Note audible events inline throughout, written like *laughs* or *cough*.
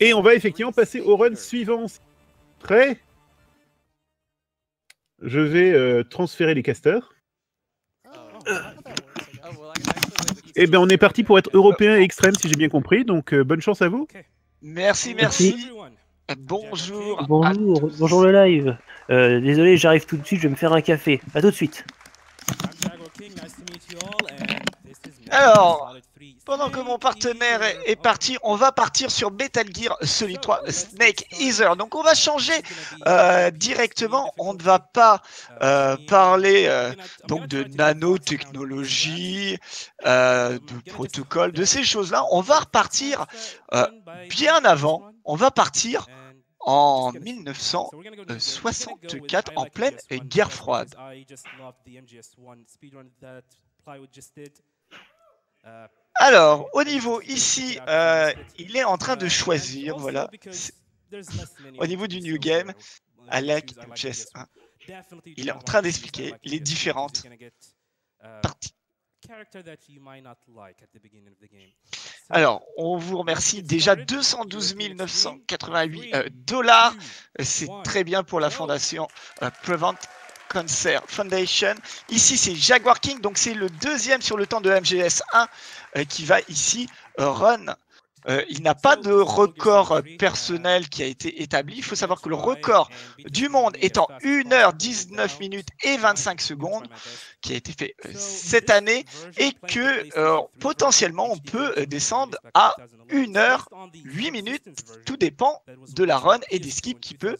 Et on va effectivement passer au run suivant. Prêt? Je vais euh, transférer les casters. Et bien, on est parti pour être européen et extrême, si j'ai bien compris. Donc, euh, bonne chance à vous. Merci, merci. Bonjour. Bonjour, bonjour le live. Euh, désolé, j'arrive tout de suite, je vais me faire un café. À tout de suite. Alors, pendant que mon partenaire est parti, on va partir sur Metal Gear Solid 3 Snake Eater. Donc on va changer euh, directement. On ne va pas euh, parler euh, donc de nanotechnologie, de protocole, de ces choses-là. On va repartir bien avant. On va partir en 1964 en pleine guerre froide. Alors, au niveau ici, euh, il est en train de choisir, voilà. Au niveau du New Game, Alec MGS1, il est en train d'expliquer les différentes parties. Alors, on vous remercie déjà 212 988 euh, dollars. C'est très bien pour la fondation euh, Prevent Cancer Foundation. Ici, c'est Jaguar King, donc c'est le deuxième sur le temps de MGS1 euh, qui va ici euh, run. Euh, il n'a pas de record personnel qui a été établi. Il faut savoir que le record du monde en 1h19 minutes et 25 secondes, qui a été fait cette année, et que potentiellement on peut descendre à 1h 8 minutes. Tout dépend de la run et des skips qui peut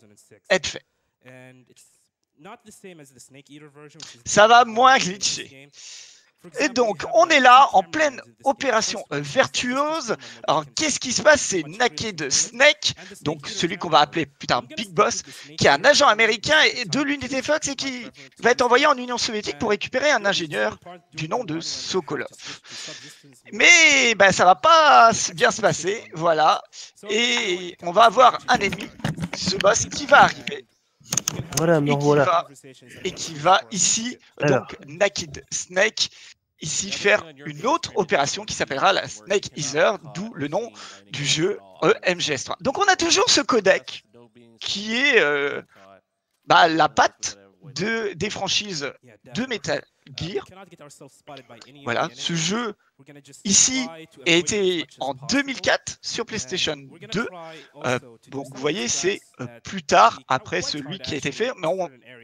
être fait. Ça va moins glitcher. Et donc, on est là en pleine opération euh, vertueuse. Alors, qu'est-ce qui se passe? C'est Naked Snake, donc celui qu'on va appeler plus tard Big Boss, qui est un agent américain de l'unité Fox et qui va être envoyé en Union soviétique pour récupérer un ingénieur du nom de Sokolov. Mais ben, ça va pas bien se passer, voilà. Et on va avoir un ennemi, ce boss, qui va arriver voilà, et, qui voilà. Va, et qui va ici, donc Naked Snake, ici faire une autre opération qui s'appellera la Snake Eater, d'où le nom du jeu EMGS3. Donc on a toujours ce codec qui est euh, bah, la patte de, des franchises de Metal Gear. Voilà, ce jeu ici a été en 2004 sur PlayStation 2. Euh, donc vous voyez, c'est euh, plus tard après celui qui a été fait. Mais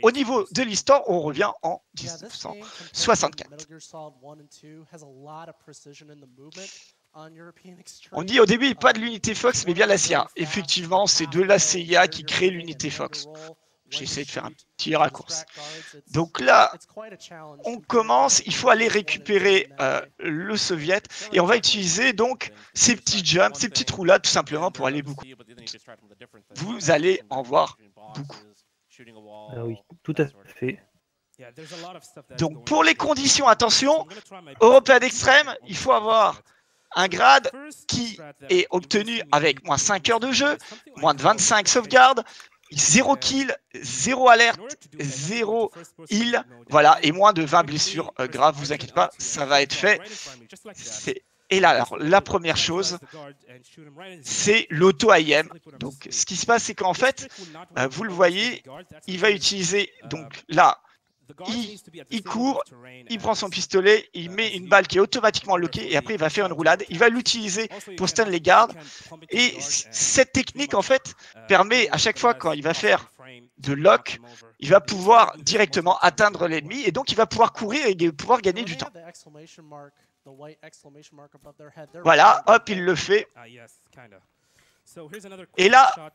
au niveau de l'histoire, on revient en 1964. On dit au début pas de l'unité Fox, mais bien la CIA. Effectivement, c'est de la CIA qui crée l'unité Fox. J'essaie de faire un petit raccourci. Donc là, on commence, il faut aller récupérer euh, le soviet et on va utiliser donc ces petits jumps, ces petites roulades tout simplement pour aller beaucoup. Vous allez en voir beaucoup. Ah oui, tout à fait. Donc pour les conditions, attention, européen d'extrême, il faut avoir un grade qui est obtenu avec moins 5 heures de jeu, moins de 25 sauvegardes, Zéro kill, zéro alerte, zéro heal, voilà, et moins de 20 blessures euh, graves, vous inquiétez pas, ça va être fait. Et là, alors, la première chose, c'est l'auto-IM. Donc, ce qui se passe, c'est qu'en fait, euh, vous le voyez, il va utiliser, donc là, il, court, il prend son pistolet, il met une balle qui est automatiquement lockée et après il va faire une roulade. Il va l'utiliser pour stun les gardes. Et cette technique, en fait, permet à chaque fois quand il va faire de lock, il va pouvoir directement atteindre l'ennemi et donc il va pouvoir courir et pouvoir gagner du temps. Voilà, hop, il le fait. Et là,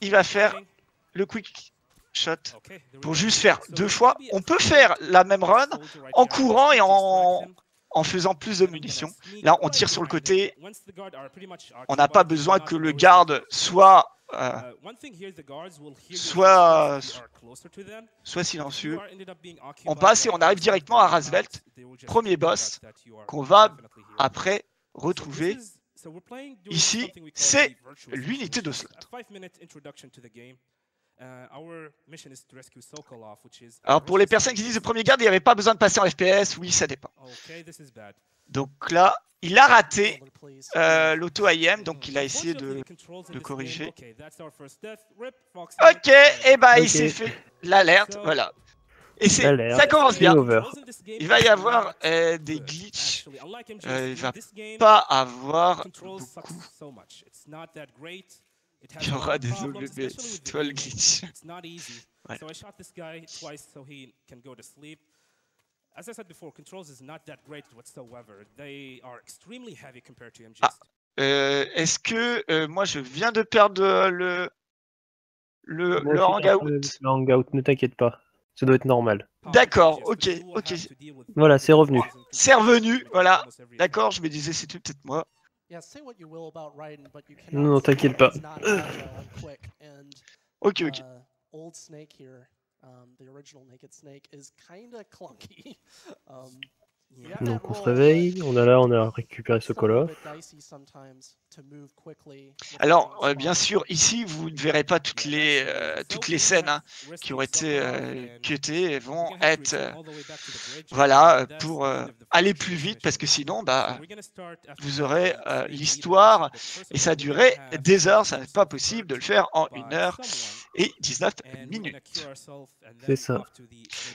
il va faire le quick shot pour juste faire deux fois. On peut faire la même run en courant et en, en faisant plus de munitions. Là, on tire sur le côté. On n'a pas besoin que le garde soit, euh, soit, soit silencieux. On passe et on arrive directement à Rasvelt, premier boss, qu'on va après retrouver ici. C'est l'unité de slot. Alors pour les personnes qui disent le premier garde, il n'y avait pas besoin de passer en FPS, oui, ça dépend. Donc là, il a raté euh, l'auto IM, donc il a essayé de, de corriger. Ok, et bah il Ok. s'est fait l'alerte, voilà. Et ça commence bien. Il va y avoir euh, des glitches. Euh, il va pas avoir beaucoup. Il y aura des c'est toi le glitch. It's not *laughs* easy. Ouais. So I shot this guy twice so he can go to sleep. As I said before, controls is not that great whatsoever. They are extremely heavy compared to MGS. Ah. Euh, est-ce que euh, moi je viens de perdre euh, le le, Moi le hangout? Le le hangout, ne t'inquiète pas. Ça doit être normal. D'accord, ok, ok. Voilà, c'est revenu. C'est revenu, voilà. D'accord, je me disais c'était peut-être moi. Yeah, say what you will about Raiden, but you Non, t'inquiète pas. Ok, ok. uh, old Snake here, um, the original Naked Snake, is kind of clunky. *laughs* um, Donc on se réveille, on a là, on a récupéré it's a Alors, the euh, bien sûr, ici, vous ne verrez pas toutes les, euh, toutes les scènes hein, qui ont été euh, cutées et vont être euh, voilà, pour euh, aller plus vite parce que sinon, bah, vous aurez euh, l'histoire et ça durait des heures. Ça n'est pas possible de le faire en 1 heure et 19 minutes. C'est ça.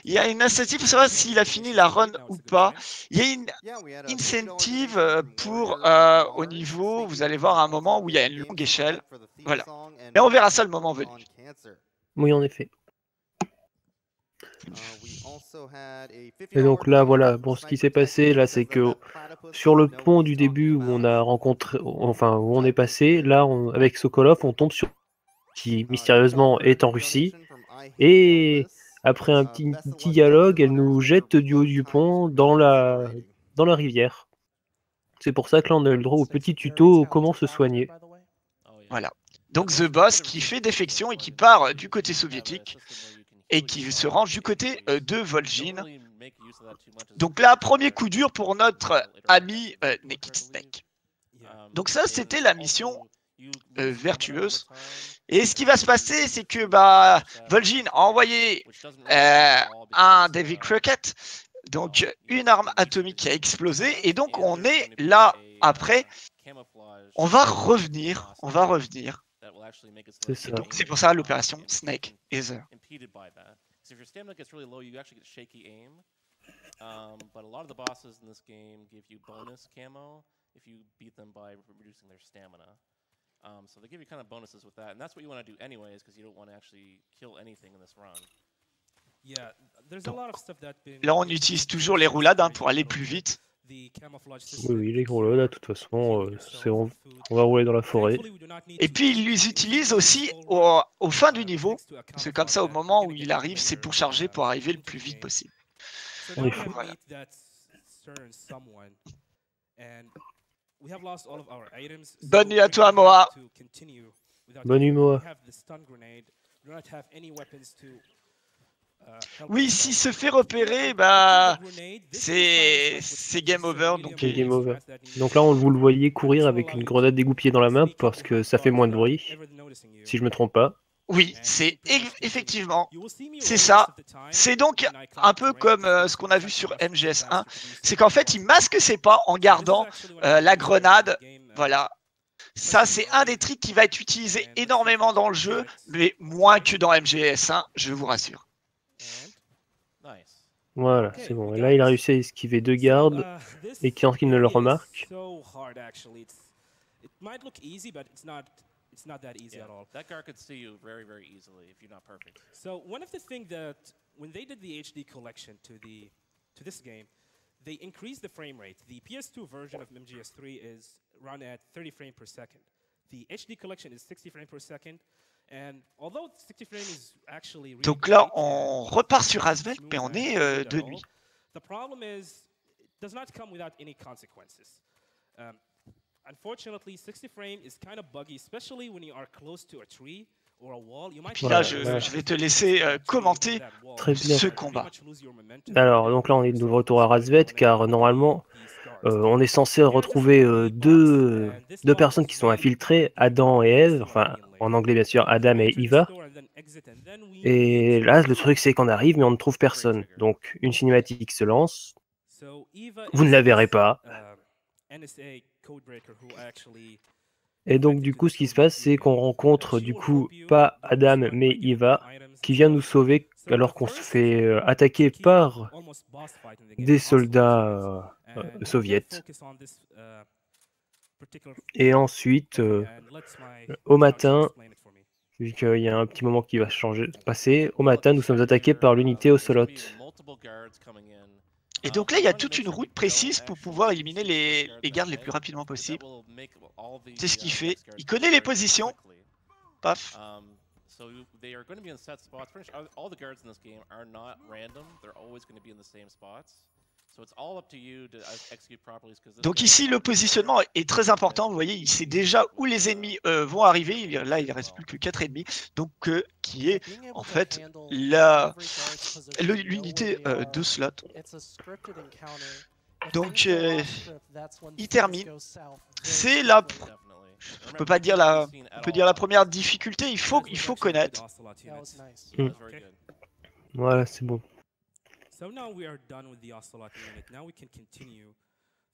Il y a une incentive pour savoir s'il a fini la run ou pas. Il y a une incentive pour euh, au niveau, vous allez voir un moment où il y a une longue échelle. Voilà. Mais on verra ça le moment venu. Oui, en effet. Et Et donc là, voilà, bon, ce qui s'est passé, là, c'est que sur le pont du début où on a rencontré, enfin, où on est passé, là, on- avec Sokolov, on tombe sur qui mystérieusement est en Russie. Et après un petit, petit dialogue, elle nous jette du haut du pont dans la, dans la rivière. C'est pour ça que là, on a le droit au petit tuto comment se soigner. Voilà. Donc The Boss qui fait défection et qui part euh, du côté soviétique et qui se range du côté euh, de Vol'jin. Donc là, premier coup dur pour notre ami euh, Naked Snake. Donc ça, c'était la mission euh, vertueuse. Et ce qui va se passer, c'est que bah, Vol'jin a envoyé euh, un Davy Crockett, donc une arme atomique qui a explosé, et donc on est là après. On va revenir, on va revenir. C'est ça. Et donc c'est pour ça l'opération Snake Ether. impeded by that. 'Cause if your stamina gets really low, you actually get shaky aim. Um, but a lot of the bosses in this game give you bonus camo if you beat them by re- reducing their stamina. Um, so they give you kind of bonuses with that, and that's what you want to do anyways, because you don't want to actually kill anything in this run. Là, on utilise toujours les roulades hein, pour aller plus vite. Oui, les là, de toute façon, euh, on, on va rouler dans la forêt. Et puis il les utilise aussi au, au fin du niveau. C'est comme ça, au moment où il arrive, c'est pour charger pour arriver le plus vite possible. On est fou. Voilà. Bonne nuit à toi, Moa. Bonne nuit, Moa. Oui, s'il se fait repérer, bah, c'est c'est game over. Donc, game over. Donc là, on, vous le voyez courir avec une grenade dégoupillée dans la main parce que ça fait moins de bruit, si je me trompe pas. oui, c'est eff- effectivement. c'est ça. C'est donc un peu comme euh, ce qu'on a vu sur MGS1. C'est qu'en fait, il masque ses pas en gardant euh, la grenade. Voilà. Ça, c'est un des tricks qui va être utilisé énormément dans le jeu, mais moins que dans MGS1, je vous rassure. Voilà, c'est bon. Et là, il a réussi à esquiver deux gardes. et qui- qui ne le remarque. It's not that easy Yeah, at all. that guard could see you very, very easily if you're not perfect. So one of the things that when they did the HD collection to the to this game, they increased the frame rate. The PS2 version of MGS3 is run at 30 frames per second. The HD collection is 60 frames per second. And although 60 frames is actually really Donc là, great on and repart sur smooth Asvel, mais on and est euh, smooth de at all, nuit. The problem is it does not come without any consequences. Um, unfortunately, 60 frame is kind of buggy, especially when you are close to a tree Puis là, je, voilà. je vais te laisser euh, commenter Très bien. ce combat. Alors, donc là, on est de retour à Razvet, car normalement, euh, on est censé retrouver euh, deux, deux personnes qui sont infiltrées, Adam et Eve, enfin, en anglais bien sûr, Adam et Eva. Et là, le truc, c'est qu'on arrive, mais on ne trouve personne. Donc, une cinématique se lance, Vous ne la verrez pas. Et donc du coup, ce qui se passe, c'est qu'on rencontre du coup pas Adam mais Eva qui vient nous sauver alors qu'on se fait euh, attaquer par des soldats euh, soviets. Et ensuite, euh, au matin, vu qu'il y a un petit moment qui va changer, passer, au matin, nous sommes attaqués par l'unité Ocelot. Et donc là, il y a toute une route précise pour pouvoir éliminer les, les gardes les plus rapidement possible. C'est ce qu'il fait. Il connaît les positions. Paf. So they are going to be in set spots. All the guards in this game are not random. They're always going to be in the same spots. So it's all up to you to execute properly. 'cause this Donc ici, le positionnement est très important. Vous voyez, il sait déjà où les ennemis euh, vont arriver. Il- Là, il ne reste plus que 4 ennemis. Donc, euh, qui est en fait l'unité euh, de slot. Donc, euh, il termine. C'est la. Je peux pas dire la, on peut dire la première difficulté. Il faut, il faut connaître. Mm. Voilà, c'est bon. So now we are done with the Ocelot unit. Now we can continue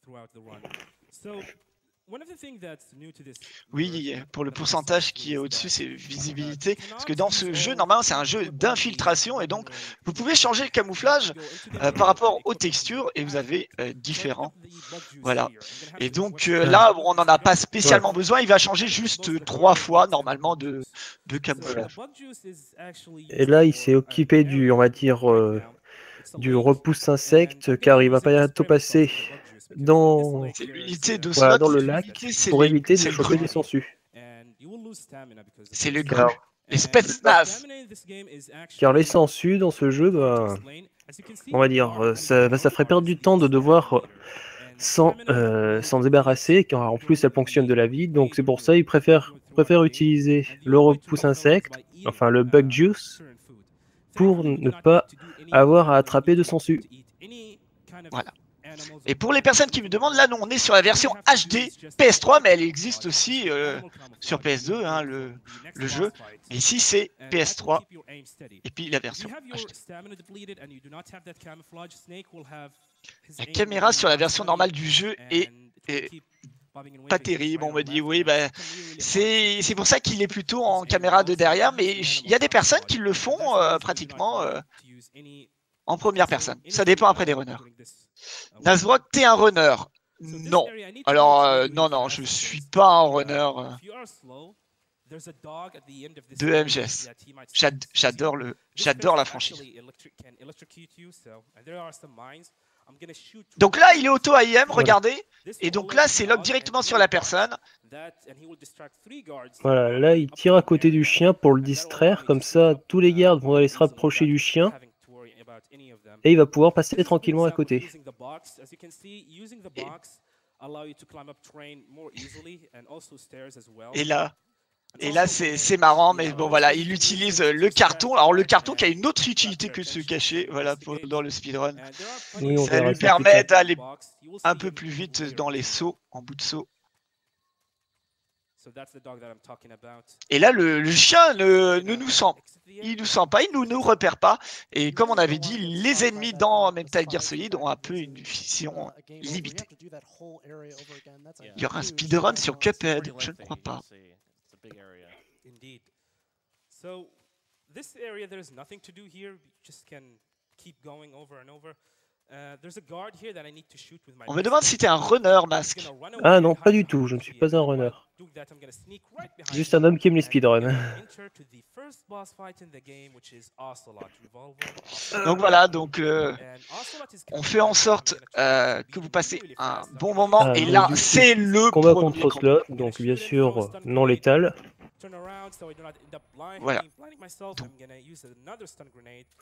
throughout the run. So one of the things that's new to this Oui, pour le pourcentage qui est au-dessus, c'est visibilité. Parce que dans ce jeu, normalement, c'est un jeu d'infiltration et donc vous pouvez changer le camouflage euh, par rapport aux textures et vous avez euh, différents. Voilà. Et donc euh, là, on n'en a pas spécialement besoin. Il va changer juste trois fois normalement de, de camouflage. Et là, il s'est occupé du, on va dire, euh, du repousse insecte, car il va pas bientôt passer dans, C'est l'unité de Voilà, slot, dans le lac pour les- éviter de c'est le choper des sangsues. C'est le Car, gru. Les spetsnaz. car les sangsues dans ce jeu, bah, on va dire, euh, ça, bah, ça ferait perdre du temps de devoir euh, s'en euh, s'en débarrasser, car en plus elles fonctionnent de la vie, donc c'est pour ça ils préfèrent, préfèrent utiliser le repousse insecte, enfin le bug juice, pour ne pas avoir à attraper de sangsues. Voilà. Et pour les personnes qui me demandent, là, nous, on est sur la version HD PS3, mais elle existe aussi euh, sur PS2, hein, le, jeu. Ici, c'est PS3 et puis la version HD. La caméra sur la version normale du jeu est, est pas terrible. On me dit, oui, bah, c'est pour ça qu'il est plutôt en caméra de derrière, mais il y a des personnes qui le font euh, pratiquement euh, en première personne. Ça dépend après des runners. Nazrock, t'es un runner Non. Alors, euh, non, non, je suis pas un runner de MGS. J'ad- J'adore le, j'adore la franchise. Donc là, il est auto IM, regardez. Et donc là, c'est lock directement sur la personne. Voilà, là il tire à côté du chien pour le distraire, comme ça tous les gardes vont aller se rapprocher du chien et il va pouvoir passer tranquillement à côté. Et là, et là, c'est c'est marrant, mais bon, voilà, il utilise euh, le carton. Alors, le carton qui a une autre utilité que de se cacher, voilà, pour, dans le speedrun. Oui, on Ça lui permet d'aller un peu plus vite dans les sauts, en bout de saut. Et là, le, le chien ne, ne nous sent. Il nous sent pas, il nous, nous repère pas. Et comme on avait dit, les ennemis dans Metal Gear Solid ont un peu une vision limitée. Il y aura un speedrun sur Cuphead, je ne crois pas. Big area. Indeed. So this area, there's nothing to do here. You just can keep going over and over. There's a guard here that I need to shoot with my On me demande si t'es un runner, Masque. Ah non, pas du tout, je ne suis pas un runner. Juste un homme qui aime les speedruns. Donc voilà, donc euh, on fait en sorte euh, que vous passez un bon moment. Ah, Et là, c'est le Combat contre Slot, donc bien sûr non létal. Voilà.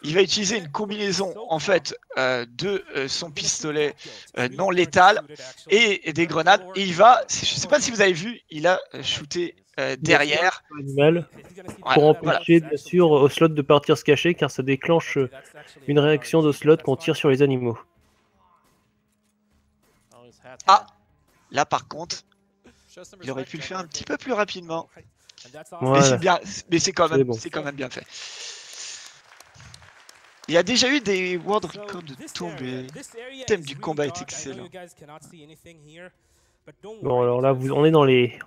Il va utiliser une combinaison en fait euh, de euh, son pistolet euh, non létal et, et des grenades. Et il va, je sais pas si vous avez vu, il a euh, shooté euh, derrière. Animal, Ouais, pour voilà. empêcher bien sûr Ocelot de partir se cacher car ça déclenche euh, une réaction d'Ocelot quand on tire sur les animaux. Ah. Là par contre, il aurait pu le faire un petit peu plus rapidement. Mais Voilà. c'est bien, mais c'est quand bon. quand même bien fait. Il y a déjà eu des world records de tombées. Le thème du combat est excellent. Bon, alors là, vous, on est dans les,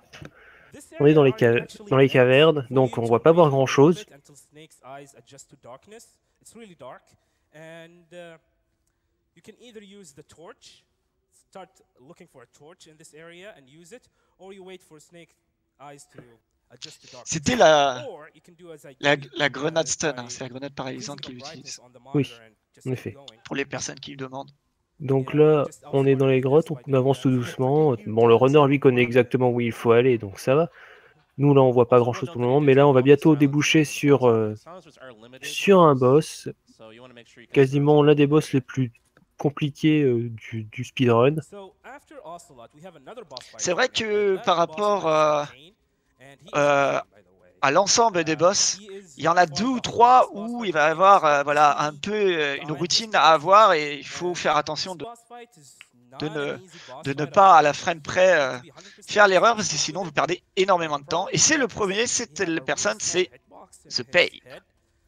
on est dans les, ca- dans les cavernes, donc on va pas voir grand chose. You can either use the torch, start looking for a torch in this area and use it, or you wait for snake eyes to adjust to darkness. C'était la, Or you can do as I la, uh, grenade is stun, hein, c'est la grenade paralysante qu'il the utilise. the Oui, monitor and just en keep effet. going. Pour les personnes qui le demandent. Donc là, on est dans les grottes, on avance tout doucement. Bon, le runner, lui, connaît exactement où il faut aller, donc ça va. Nous, là, on voit pas grand-chose pour le moment, mais là, on va bientôt déboucher sur, euh, sur un boss, quasiment l'un des boss les plus compliqués euh, du, du speedrun. C'est vrai que par rapport euh, À l'ensemble des boss, il y en a deux ou trois où il va y avoir euh, voilà, un He peu euh, une routine à avoir et il faut faire attention de, de not ne- de pas à la frame près euh, You have to be 100% faire l'erreur parce que sinon vous perdez énormément de temps. Et c'est le premier, a la personne, c'est Pain. head,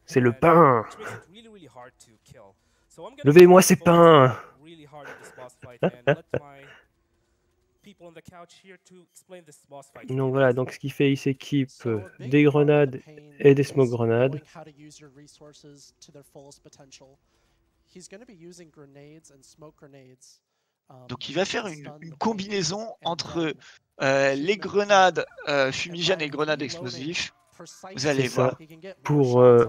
C'est le pain. which makes it really, really hard to kill. So I'm gonna Levez-moi ces pains. *laughs* Donc voilà, donc ce qu'il fait, il s'équipe euh, des grenades et des smoke grenades. knowing how to use your resources to their fullest potential. He's going to be using grenades and smoke grenades. um, Donc il va faire to une, combinaison entre euh, les grenades euh, and fumigènes et by grenades explosifs. precisely, allez voir. Pour, euh,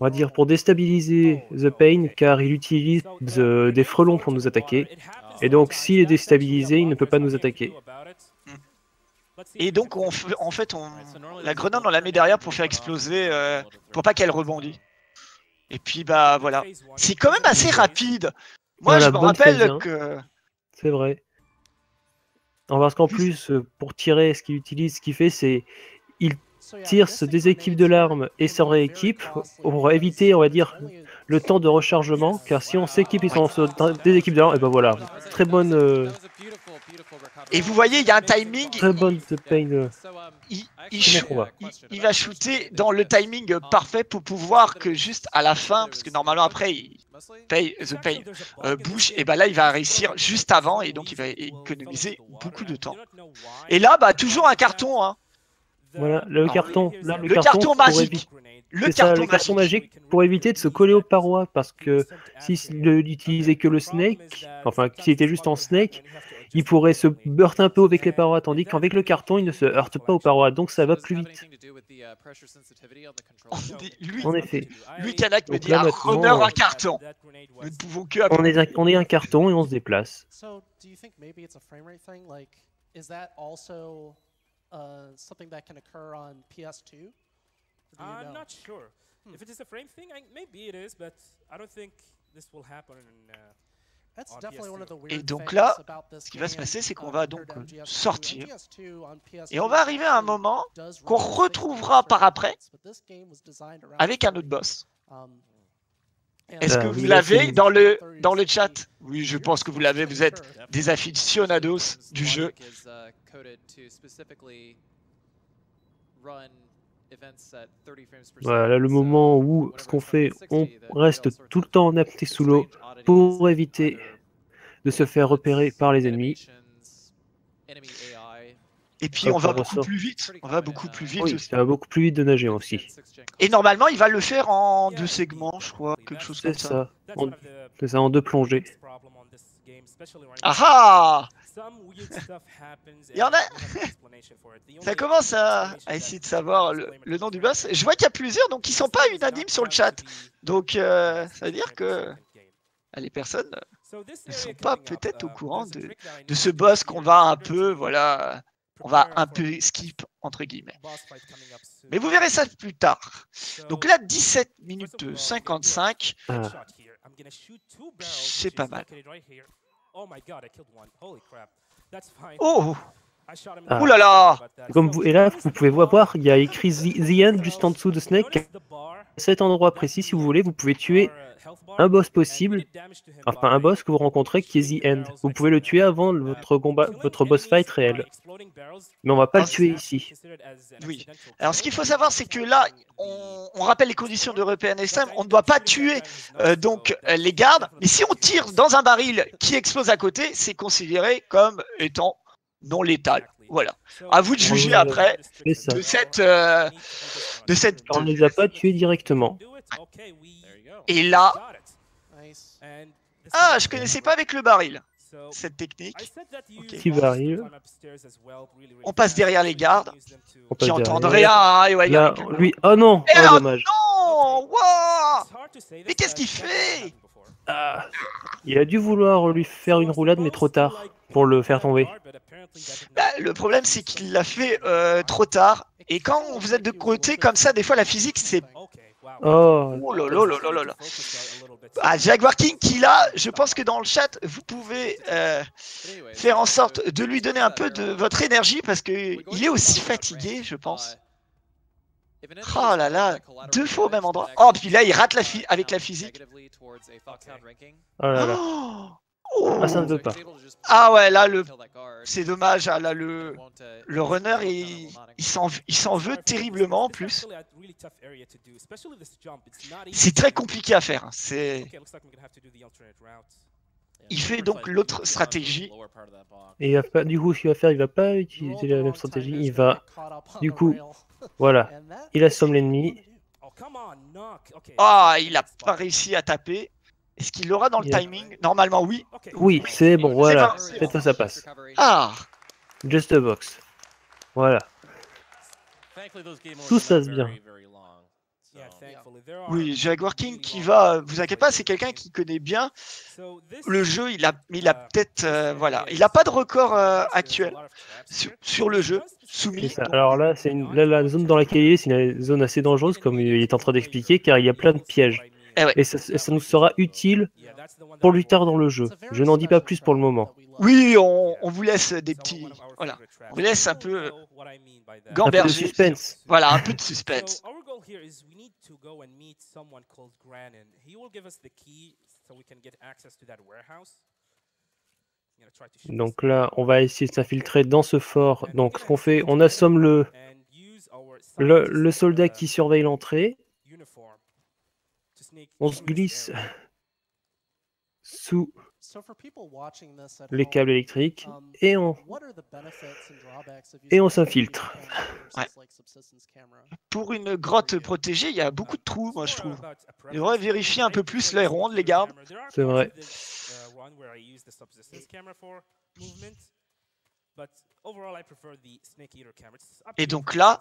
On va dire pour déstabiliser The Pain, car il utilise euh, des frelons pour nous attaquer. Et donc, s'il est déstabilisé, il ne peut pas nous attaquer. Et donc on en fait, on, la grenade on la met derrière pour faire exploser, euh, pour pas qu'elle rebondisse. Et puis bah voilà. C'est quand même assez rapide. Moi Voilà, je me rappelle phase, hein. que C'est vrai. Parce qu'en plus, euh, pour tirer, ce qu'il utilise, ce qu'il fait, c'est So, yeah, tire, missing se déséquipe de l'arme et s'en rééquipe pour because éviter, on va dire, le temps de rechargement. Car si on s'équipe et on se déséquipe de l'arme, et ben voilà, très bonne, euh, et vous voyez il y a un timing. très bonne The Pain. euh, Il, il on va il- il va shooter dans le timing parfait pour pouvoir que juste à la fin, parce que normalement après il paye The Pain euh, bouge, et bah là il va réussir juste avant et donc il va économiser beaucoup de temps. Et là bah toujours un carton, hein. Voilà, le carton, là, le, le carton, carton magique. évi- Le c'est ça, carton le carton magique. magique pour éviter de se coller aux parois, parce que si ne n'utilisait que le snake, enfin s'il était juste en snake, il pourrait se heurter un peu avec les parois, tandis qu'avec le carton, il ne se heurte pas aux parois, donc ça va plus vite. Lui, En effet. lui Kanak me dit là, un maintenant, runner euh, un carton. Nous ne pouvons que On est, un, on est un carton et on se déplace. Uh, something that can occur on PS2? Do you I'm know? not sure. If it is a frame thing, I, maybe it is, but I don't think this will happen. In, uh, That's on definitely one of the PS2. weird Et donc things là, about this ce qui va se passer, c'est qu'on va donc to MGS2. sortir. MGS2 on PS2 Et on va arriver à un moment qu'on retrouvera par après avec un 30. autre boss. Est-ce que vous l'avez dans le 30 dans le chat Oui, je pense que vous l'avez. Vous êtes des aficionados du jeu. Voilà, là, le moment où ce qu'on fait, on reste tout le temps en apnée sous l'eau pour éviter de se faire repérer par les ennemis. Et puis Hop, on va beaucoup plus vite. On va beaucoup plus vite Oui, ça va beaucoup plus vite de nager aussi. Et normalement, il va le faire en deux segments, je crois, quelque chose comme ça. en- c'est ça en deux plongées. Ah ah Some weird stuff happens Il y en a- *laughs* Ça commence à, essayer de savoir le, nom du boss. Je vois qu'il y a plusieurs, donc ils sont pas unanimes sur le chat. Donc euh, ça veut dire que ah, les personnes ne sont pas peut-être au courant de, de ce boss qu'on va un peu, voilà, on va un peu skip entre guillemets. Mais vous verrez ça plus tard. Donc là, 17 minutes 55. Ah. C'est pas mal. Oh Ah. Ouh là là Comme vous, et là, vous pouvez voir, il y a écrit The, End juste en dessous de Snake. Bar cet endroit précis, si vous voulez, vous pouvez tuer un boss possible, enfin un boss que vous rencontrez qui est The End. Vous pouvez le tuer avant votre combat, votre boss fight réel. Mais on va pas le tuer ici. Oui. Alors ce qu'il faut savoir, c'est que là, on, on rappelle les conditions d'European Extreme, on ne doit pas tuer euh, donc les gardes, mais si on tire dans un baril qui explose à côté, c'est considéré comme étant non létal. Voilà. À vous de juger après de cette, euh, de cette. On ne les a pas tués directement. Et là, ah, je connaissais pas avec le baril cette technique. Petit baril. On passe derrière les gardes On qui rien. hein, et ouais, Là, lui, oh non, Eh, oh oh dommage. Non, wow Mais qu'est-ce qu'il fait Ah, il a dû vouloir lui faire une roulade, mais trop tard pour le faire tomber. Bah, le problème, c'est qu'il l'a fait euh, trop tard. Et quand vous êtes de côté comme ça, des fois, la physique, c'est. Oh, Oh là là là là là là. Ah, Jaguar King qui là, je pense que dans le chat, vous pouvez euh, faire en sorte de lui donner un peu de votre énergie parce que il est aussi fatigué, je pense. Oh là là, deux fois au même endroit. Oh, puis là, il rate la avec la physique. oh là là. Oh Ah, ça ne veut pas. Ah ouais, là, le... c'est dommage. ah, là, le, le runner, il, il s'en il s'en veut terriblement en plus. C'est très compliqué à faire. hein. C'est... Il fait donc l'autre stratégie. Et il va pas, du coup, ce qu'il va faire, il va pas utiliser la même stratégie. Il va, du coup, *laughs* voilà, il assomme l'ennemi. Ah, il a pas réussi à taper. Est-ce qu'il l'aura dans le timing? Normalement, oui. Oui, c'est bon, voilà. bon, c'est Cette fois, ça passe. Ah Just a box. Voilà. Tout se passe bien. Oui, Jaguar King qui va, vous inquiétez pas, c'est quelqu'un qui connaît bien le jeu. Il a, il a peut-être, euh, voilà, il a pas de record euh, actuel sur, sur le jeu soumis. ça. Alors là, c'est là, la zone dans laquelle il est, c'est une zone assez dangereuse, comme il est en train d'expliquer, car il y a plein de pièges. Eh ouais. Et ça, ça nous sera utile pour plus tard dans le jeu. Je n'en dis pas plus pour le moment. Oui, on, on vous laisse des petits, voilà, on vous laisse un peu Un peu de gamberger. suspense. Voilà, un peu de suspense. So our goal here is we need to go and meet someone called Granin. He will give us the key so we can get access to that warehouse. I'm gonna try to shoot Donc là, on va essayer de s'infiltrer dans ce fort. Donc ce qu'on fait, on assomme le, le, soldat qui surveille l'entrée. On se glisse sous So for people watching this at les câbles électriques um, et on, et on s'infiltre. Ouais. Pour une grotte protégée, il y a beaucoup de trous, moi je trouve. Il devrait vérifier un peu plus use rondes, les the gardes. camera. There are C'est vrai. uh, one where I use the subsistence camera for movement, but overall I prefer the snake eater camera. It's up to Et donc là.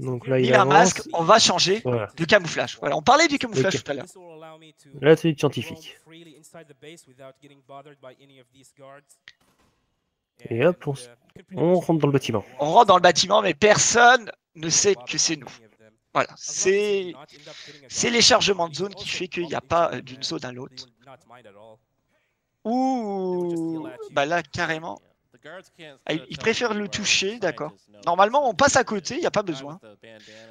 Donc là, Il il a un masque, on va changer Voilà. de camouflage. Voilà, on parlait du camouflage tout à l'heure. C'est roam scientifique. Et hop, on uh, On rentre dans le bâtiment. On rentre dans le bâtiment, mais personne ne sait que c'est nous. Voilà, c'est les chargements de zone qui fait qu'il n'y a pas euh, d'une zone à l'autre. Ouh, bah là carrément. Il- préfère le toucher, d'accord. Normalement, on passe à côté, il n'y a pas besoin.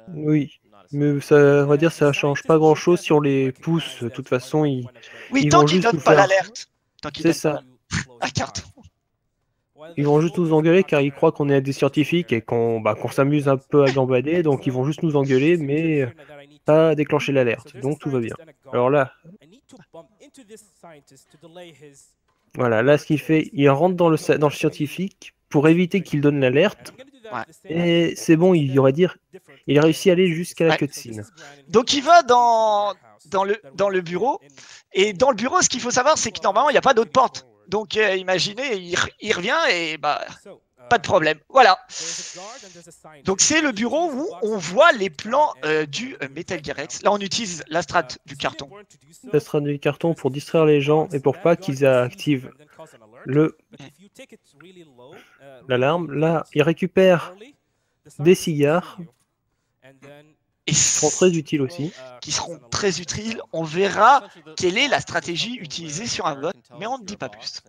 Oui, mais ça, on va dire, ça change pas grand chose si on les pousse. De toute façon, ils, Oui, Ils tant vont qu'ils juste donnent nous pas l'alerte. C'est ça. *laughs* un carton. Ils vont juste nous engueuler car ils croient qu'on est des scientifiques et qu'on bah, qu'on s'amuse un peu à gambader, donc ils vont juste nous engueuler, mais pas déclencher l'alerte. Donc tout va bien. Alors là, voilà, là ce qu'il fait, il rentre dans le, sa- dans le scientifique pour éviter qu'il donne l'alerte, et c'est bon, il y aurait dire, il a réussi à aller jusqu'à la Ouais. cutscene. Donc il va dans, dans, le, dans le bureau. Et dans le bureau, ce qu'il faut savoir, c'est que normalement, il n'y a pas d'autre porte. Donc euh, imaginez, il, il revient et bah, pas de problème. Voilà. Donc c'est le bureau où on voit les plans euh, du euh, Metal Gear X. Là, on utilise la strat du carton. Ça sera du carton pour distraire les gens et pour pas qu'ils activent le l'alarme. Là, il récupère des cigares Et qui seront très utiles aussi. qui seront très utiles. On verra quelle est la stratégie utilisée sur un bot, mais on ne dit pas plus.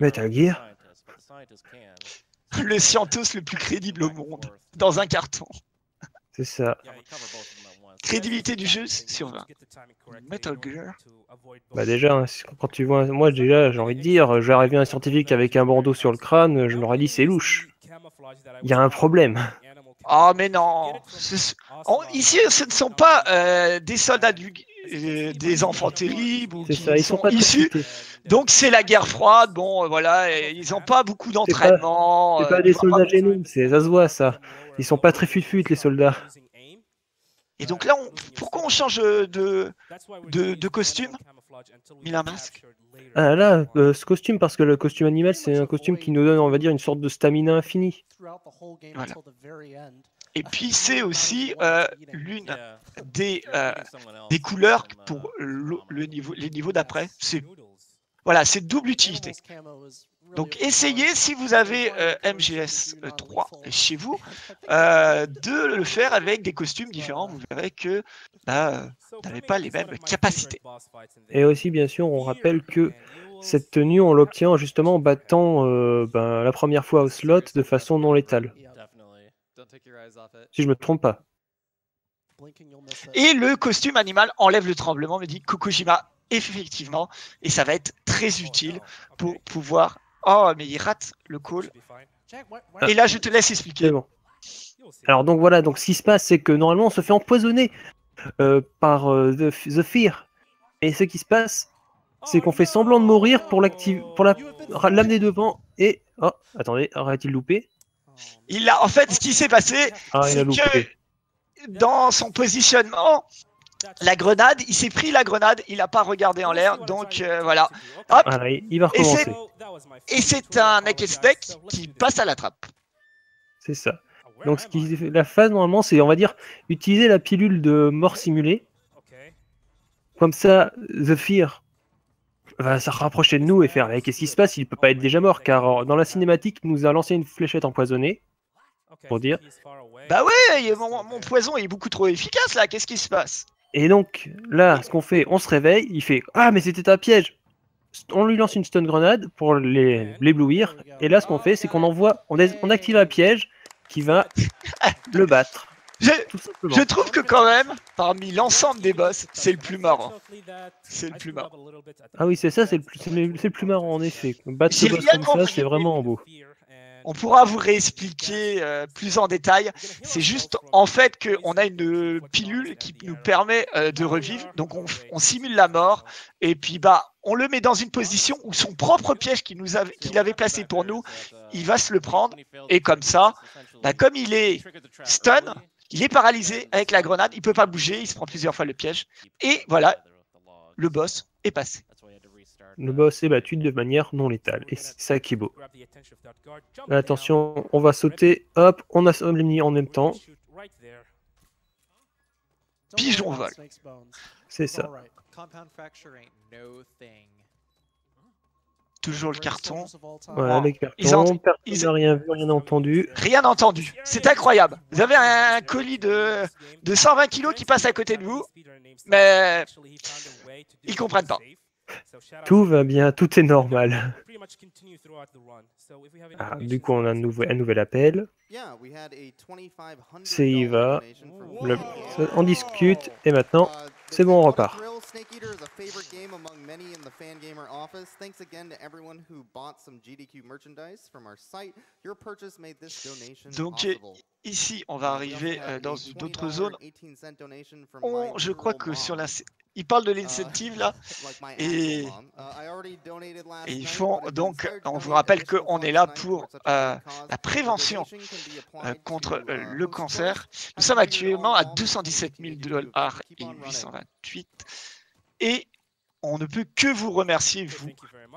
Metal Gear. *laughs* Le scientos le plus crédible au monde, dans un carton. *laughs* C'est ça. *laughs* Crédibilité du jeu sur 20. Metal Gear. Bah déjà, quand tu vois, moi déjà, j'ai envie de dire, j'aurais vu un scientifique avec un bandeau sur le crâne, je m'aurais dit c'est louche. Il y a un problème. Ah, mais non. Ce- on- ici, ce ne sont pas euh, des soldats du, euh, des enfants terribles ou C'est qui ça, ils sont pas issus. Donc c'est la guerre froide. Bon, euh, voilà, et ils n'ont pas beaucoup d'entraînement. C'est euh, pas des ils vont soldats géniaux, c'est ça se voit ça. Ils sont pas très fut-fut, les soldats. Et donc là, on- pourquoi on change de, de, de costume? Mis un masque Ah là, euh, ce costume, parce que le costume animal, c'est un costume qui nous donne, on va dire, une sorte de stamina infinie. Voilà. Et puis c'est aussi euh, l'une Yeah. des, euh, des couleurs uh, pour le, le niveau, les niveaux d'après. C'est voilà, c'est double utilité. Donc essayez, si vous avez euh, MGS euh, 3 *laughs* chez vous, *laughs* euh, de le faire avec des costumes différents. Vous verrez que bah, n'avez pas les mêmes capacités. Et aussi, bien sûr, on rappelle que cette tenue, on l'obtient justement en battant euh, ben, la première fois au slot de façon non létale. Si je me trompe pas. Et le costume animal enlève le tremblement, me dit Kokojima, effectivement, et ça va être très utile pour pouvoir. Oh, mais il rate le call. Et là, je te laisse expliquer. bon. Alors donc voilà, donc ce qui se passe, c'est que normalement on se fait empoisonner euh, par euh, the, the Fear. Et ce qui se passe, c'est qu'on fait semblant de mourir pour la l'amener devant. Et oh, attendez, aurait-il loupé? Il a, en fait, ce qui s'est passé, Ah, C'est que- dans son positionnement, la grenade, il s'est pris la grenade, il n'a pas regardé en l'air, donc euh, voilà. Hop, Voilà, il va Et c'est- recommencer. et c'est un naked snake qui passe à la trappe. C'est ça. Donc ce qui la phase normalement, c'est on va dire utiliser la pilule de mort simulée. Comme ça, The Fear va se rapprocher de nous et faire qu'est-ce qui se passe? Il peut pas être déjà mort car euh, dans la cinématique, il nous a lancé une fléchette empoisonnée. pour dire. Bah ouais, mon, mon poison est beaucoup trop efficace là, qu'est-ce qui se passe? Et donc là, ce qu'on fait, on se réveille, il fait Ah, mais c'était un piège On lui lance une stun grenade pour les- l'éblouir. Et là, ce qu'on fait, c'est qu'on envoie, on active un piège qui va *laughs* le battre. Je, trouve que quand même, parmi l'ensemble des boss, c'est le plus marrant. C'est le plus marrant. Ah oui, c'est ça, c'est le, plus- c'est le- plus marrant en effet. Battre ce boss comme ça, c'est vraiment beau. On pourra vous réexpliquer euh, plus en détail. C'est juste en fait qu'on a une pilule qui nous permet euh, de revivre. Donc on, on simule la mort et puis bah on le met dans une position où son propre piège qu'il nous avait, qu'il avait placé pour nous, il va se le prendre. Et comme ça, bah, comme il est stun, il est paralysé avec la grenade, il peut pas bouger, il se prend plusieurs fois le piège. Et voilà, le boss est passé. Le boss est battu de manière non létale. Et c'est ça qui est beau. Attention, on va sauter. Hop, on a mis en même temps. Pigeon vol. C'est ça. Toujours le carton. Voilà, les Ils ont- cartons. Personne ils- n'a rien vu, rien entendu. Rien entendu. C'est incroyable. Vous avez un colis de, de 120 kilos qui passe à côté de vous, mais ils comprennent pas. Tout va bien, tout est normal. Ah, du coup, on a un nouvel, un nouvel appel. C'est. Le- on discute et maintenant, c'est bon, on repart. Donc, Ici, on va arriver euh, dans une autre zone. On- je crois que sur la... Il parle de l'incentive là. *laughs* Et- Et ils font donc, on vous rappelle qu'on est là pour euh, la prévention. euh, contre euh, le cancer. Nous sommes actuellement à 217 000 dollars et 828. Et on ne peut que vous remercier, vous.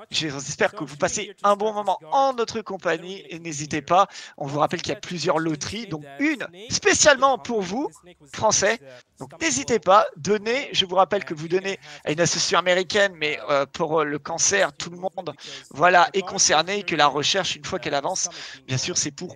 J'espère que vous passez un bon moment en notre compagnie et n'hésitez pas. On vous rappelle qu'il y a plusieurs loteries, donc une spécialement pour vous, français. Donc n'hésitez pas, donnez. Je vous rappelle que vous donnez à une association américaine, mais euh, pour euh, le cancer, tout le monde, voilà, est concerné et que la recherche, une fois qu'elle avance, bien sûr, c'est pour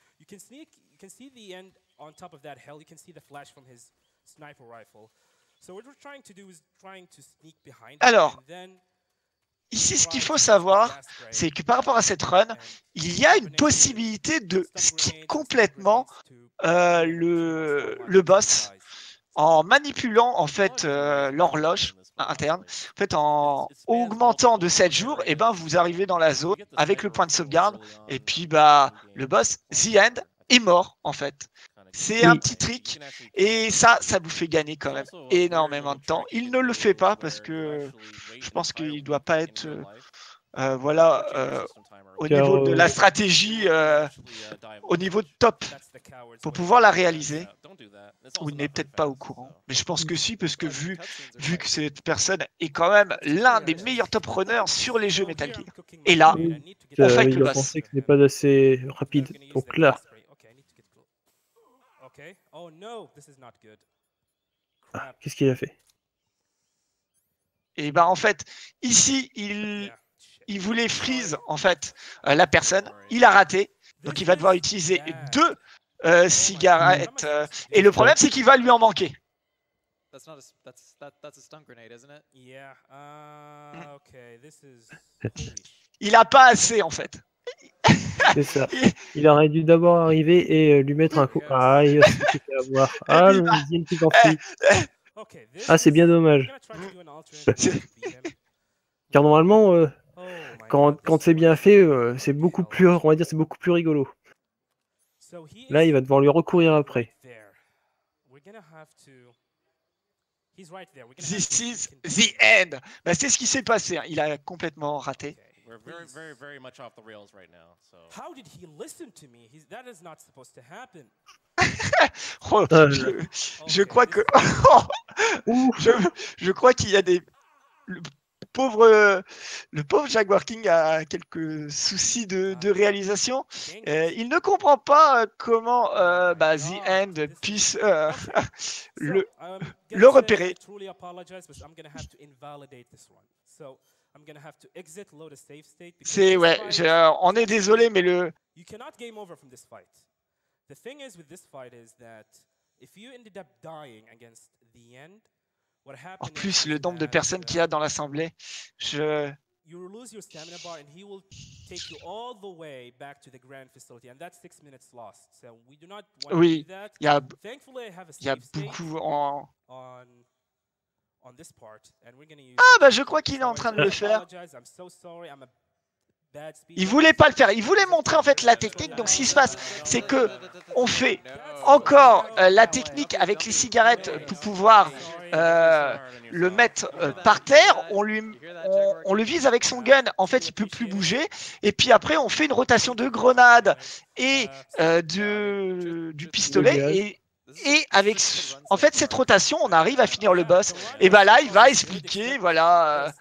You can sneak. You can see the end on top of that hill. You can see the flash from his sniper rifle. So what we're trying to do is trying to sneak behind. Alors, Ici, ce qu'il faut savoir, c'est que par rapport à cette run, il y a une possibilité de skip complètement euh, le, le boss en manipulant en fait euh, l'horloge interne. En fait, en augmentant de 7 jours, et ben vous arrivez dans la zone avec le point de sauvegarde. Et puis bah le boss, The End, est mort en fait. C'est un petit trick. Et ça, ça vous fait gagner quand même énormément de temps. Il ne le fait pas parce que je pense qu'il doit pas être, euh, euh, voilà, euh, au Car, niveau de la euh, stratégie, euh, au niveau de top, pour pouvoir la réaliser. Ou il n'est peut-être pas au courant. Mais je pense que si, parce que vu, vu que cette personne est quand même l'un des meilleurs top runners sur les jeux Metal Gear. Et là, on Euh, fight il a pensé que ce n'est pas assez rapide. Donc là. Crap. qu'est-ce qu'il a fait? Et bah en fait, ici, il. Il voulait freeze en fait euh, la personne. Il a raté. Donc il va devoir utiliser deux euh, cigarettes. euh, et le problème, c'est qu'il va lui en manquer. That's not a s- that's that that's a stun grenade, isn't it? Yeah. Uh, okay. This is. *laughs* Il a pas assez en fait. *laughs* C'est ça. Il aurait dû d'abord arriver et lui mettre un coup. Ah, il avoir. *laughs* Ah, le bah, deuxième qui Ah, c'est bien dommage. Car normalement, euh, quand, c'est bien fait, euh, c'est beaucoup plus, on va dire, c'est beaucoup plus rigolo. Là, il va devoir lui recourir après. This is the end. Bah, c'est ce qui s'est passé. hein. Il a complètement raté. Oh, *laughs* *laughs* je, je Okay, crois que *laughs* je, je crois qu'il y a des pauvre euh, le pauvre Jaguar King a quelques soucis de, de réalisation. Euh, il ne comprend pas euh, comment euh, bah, God, The End puisse euh, Okay. *laughs* le gonna le I repérer. C'est ouais, je- on est désolé, mais le You cannot game over from this fight. The thing is with this fight is that if you ended up dying against the end, en plus le nombre de personnes qu'il y a dans l'assemblée, je you will lose your stamina bar and he will take you all the way back to the grand facility and that's six minutes lost. So we do not want Oui, to do that. il y a Thankfully, I have a il y a beaucoup en Ah bah je crois qu'il est en train de le faire. Il voulait pas le faire. Il voulait montrer en fait la technique. Donc ce qui se passe, c'est que on fait encore euh, la technique avec les cigarettes pour pouvoir euh, le mettre euh, par terre. On lui on, on le vise avec son gun. En fait, il peut plus bouger. Et puis après, on fait une rotation de grenade et euh, de, du pistolet. Et, et avec en fait cette rotation, on arrive à finir le boss. Et bah là, il va expliquer voilà euh,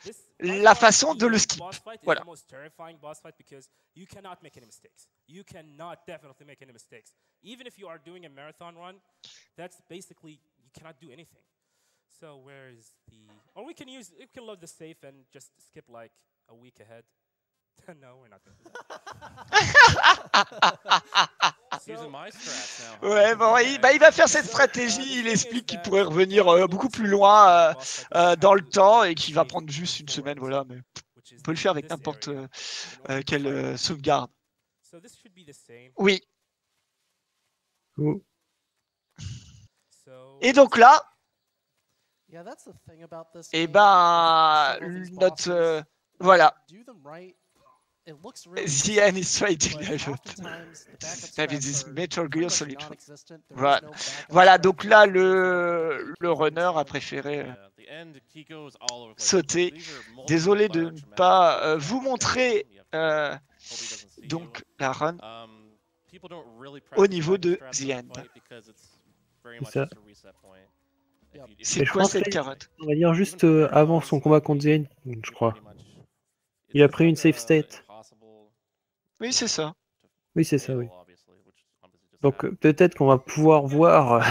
la façon de le skip. Voilà. most terrifying boss fight because you cannot make any mistakes. You cannot definitely make any mistakes. Even if you are doing a marathon run, that's basically you cannot do anything. So where is the? Or we can use we can load the safe and just skip like a week ahead. *laughs* no, we're not gonna do that. *laughs* Ouais, bon, il, bah, il va faire cette stratégie. Il explique qu'il pourrait revenir euh, beaucoup plus loin euh, euh, dans le temps et qu'il va prendre juste une semaine. Voilà, mais on peut le faire avec n'importe quelle euh, sauvegarde. So this should be the same. Oui. So Et donc là, Yeah, that's the thing about this et game, ben, notre euh, voilà, *laughs* The End is the this are Metal Gear Solid. Voilà. Voilà, donc for là, the le, le runner a préféré. euh, Yeah, the end, he goes all over the place. sauter. Désolé de ne pas euh, vous montrer euh, donc la run. Um, people don't really au niveau de The End. C'est quoi cette carotte? On va dire juste euh, avant son combat contre Zen, je crois. Il a pris une safe state. Oui, c'est ça. Oui, c'est ça, oui. Donc euh, peut-être qu'on va pouvoir voir euh,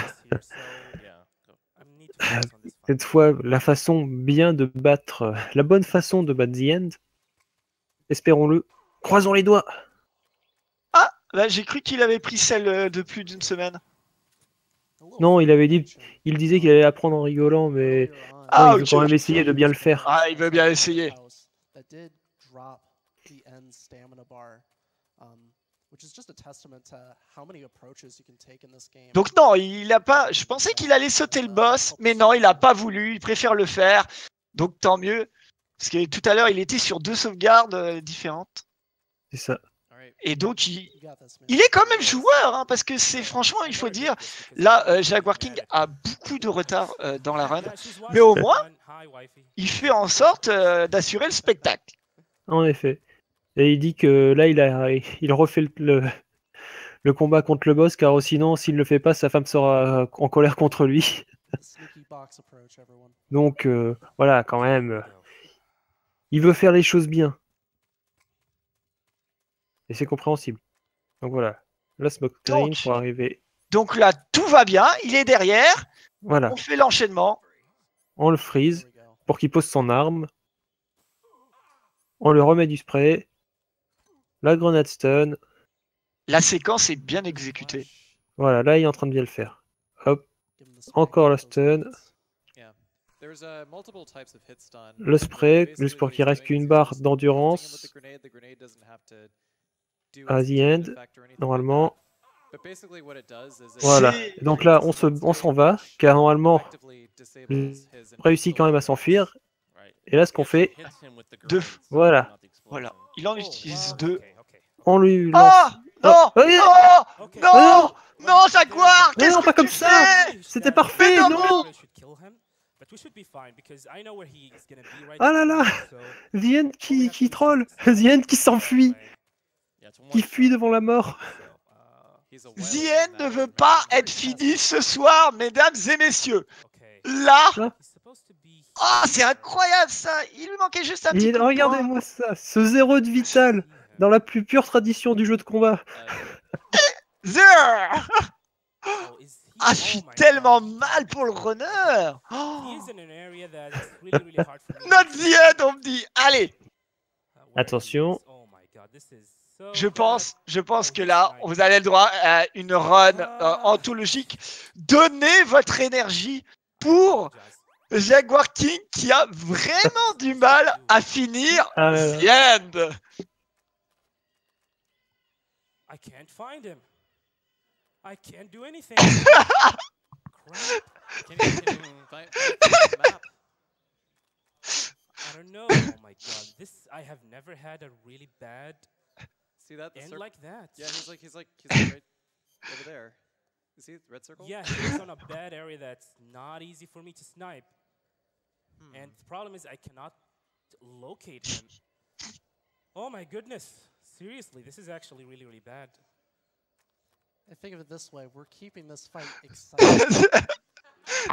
*laughs* Cette fois, la façon bien de battre, euh, la bonne façon de battre The End. Espérons-le. Croisons les doigts. Là, j'ai cru qu'il avait pris celle de plus d'une semaine. Non, il avait dit, il disait qu'il allait apprendre en rigolant, mais Ah, non, il veut quand même essayer de bien le faire. Ah, il veut bien essayer. That did drop the end stamina bar, um, which is just a testament to how many approaches you can take in this game. Donc non, il a pas. Je pensais qu'il allait sauter le boss, mais non, il a pas voulu. Il préfère le faire. Donc tant mieux, parce que tout à l'heure, il était sur deux sauvegardes euh, différentes. C'est ça. Et donc, il, est quand même joueur, hein, parce que c'est franchement, il faut dire, là, euh, Jaguar King a beaucoup de retard euh, dans la run. Mais au moins, Il fait en sorte euh, d'assurer le spectacle. En effet. Et il dit que là, il a, il refait le, le, le combat contre le boss, car sinon, s'il ne le fait pas, sa femme sera en colère contre lui. *laughs* Donc euh, voilà, quand même, euh, il veut faire les choses bien. Et c'est compréhensible. Donc voilà, la smoke Donc. pour arriver. Donc là, tout va bien. Il est derrière. Voilà, On fait l'enchaînement. on le freeze pour qu'il pose son arme. On lui remet du spray la grenade stun. La séquence est bien exécutée. Voilà, là il est en train de bien le faire. Hop, encore la stun. Le spray, juste pour qu'il reste qu'une barre d'endurance. À the end, normalement. Voilà, donc là on s'en se, on va, car normalement, il réussit quand même à s'enfuir. Et là ce qu'on fait, voilà, voilà. Il en Oh, utilise wow, deux. on lui lance. Ah Non Oh, Non Okay. Non Non, Jaguar Mais Qu'est-ce non, que pas tu comme ça. C'était parfait, non, non. Ah là là. The End qui, qui troll. The End qui s'enfuit. Qui fuit devant la mort. A The End ne veut pas être fini ce soir, mesdames et messieurs. Là Ah, c'est incroyable ça. Il lui manquait juste un petit. Regardez-moi ça Ce zéro de vital Dans la plus pure tradition du jeu de combat. *laughs* Uh, Zerr Ah, je suis tellement mal pour le runner. Oh, *laughs* Not the end, on me dit. Allez. Attention. Je pense, je pense que là, vous avez le droit à une run euh, anthologique. Donnez votre énergie pour Jaguar King qui a vraiment du mal à finir Ah. The End. I can't find him. I can't do anything. *laughs* Crap. can you, can you find, find the map? I don't know. Oh my god. This I have never had a really bad See that? The end like that. Yeah, he's like he's like he's like right over there. You see the red circle? Yeah, he's on a bad area that's not easy for me to snipe. Hmm. And the problem is I cannot locate him. Oh my goodness. Seriously, this is actually really, really bad. I think of it this way: we're keeping this fight *laughs* exciting.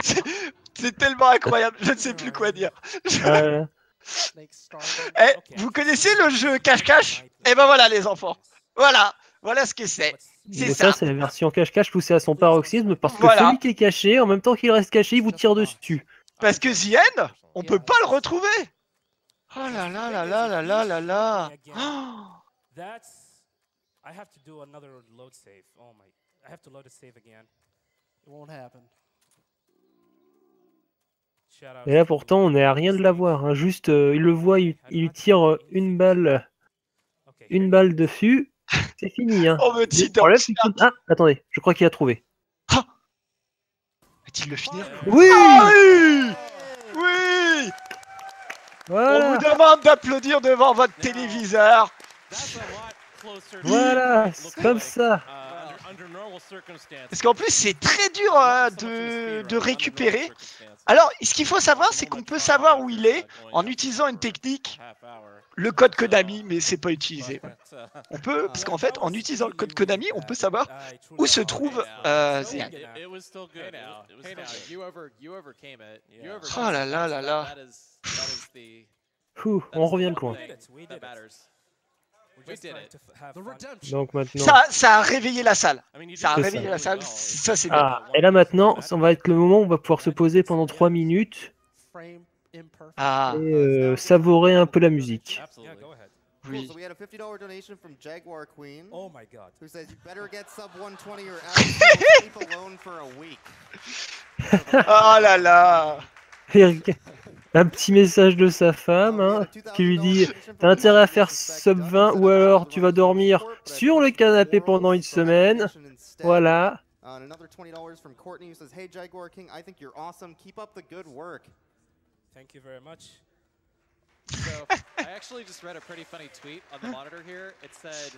C'est- tellement incroyable, je ne sais plus quoi dire. *laughs* Eh, vous connaissez le jeu cache-cache? Eh ben voilà les enfants. Voilà, voilà ce que c'est. C'est ça, c'est la version cache-cache poussée à son paroxysme, parce que Voilà. celui qui est caché, en même temps qu'il reste caché, il vous tire dessus. Parce que End, on peut pas le retrouver. Oh là là là là là là là là. Oh. That's I have to do another load save. Oh my I have to load a save again. It won't happen. Et là, to pourtant, on est à rien de l'avoir. hein. Juste, euh, il le voit, il, tire euh, une balle, Okay, une balle dessus. C'est fini. Hein. *laughs* On me dit Le problème, que- Ah, attendez, je crois qu'il a trouvé. Oui! Ah oui. On vous demande d'applaudir devant votre téléviseur. Voilà, comme ça. Parce qu'en plus, c'est très dur hein, de, de, récupérer. Alors, ce qu'il faut savoir, c'est qu'on peut savoir où il est en utilisant une technique, le code Konami, mais c'est pas utilisé. On peut, parce qu'en fait, en utilisant le code Konami, on peut savoir où se trouve euh, Oh là là là là. Ouh, on revient le coin. Donc maintenant. Ça, ça a réveillé la salle. Ça a réveillé ça. la salle. Ça, c'est bien. Ah, et là maintenant, ça va être le moment où on va pouvoir se poser pendant 3 minutes Frame imperfect. Ah, et euh, savourer un peu la musique. Oui. so we had a $50 donation from Jaguar Queen, Oh my god. who says you better get sub 120 or else you'll *laughs* sleep alone for a week. Oh là là. Un petit message de sa femme hein, qui lui dit T'as intérêt à faire sub 20 ou alors tu vas dormir sur le canapé pendant une semaine. Voilà. And another $20 from Courtney who says, Hey Jaguar King, I think you're awesome. Keep up the good work. Thank you very much. So I actually just read a pretty funny tweet on the monitor here. It said,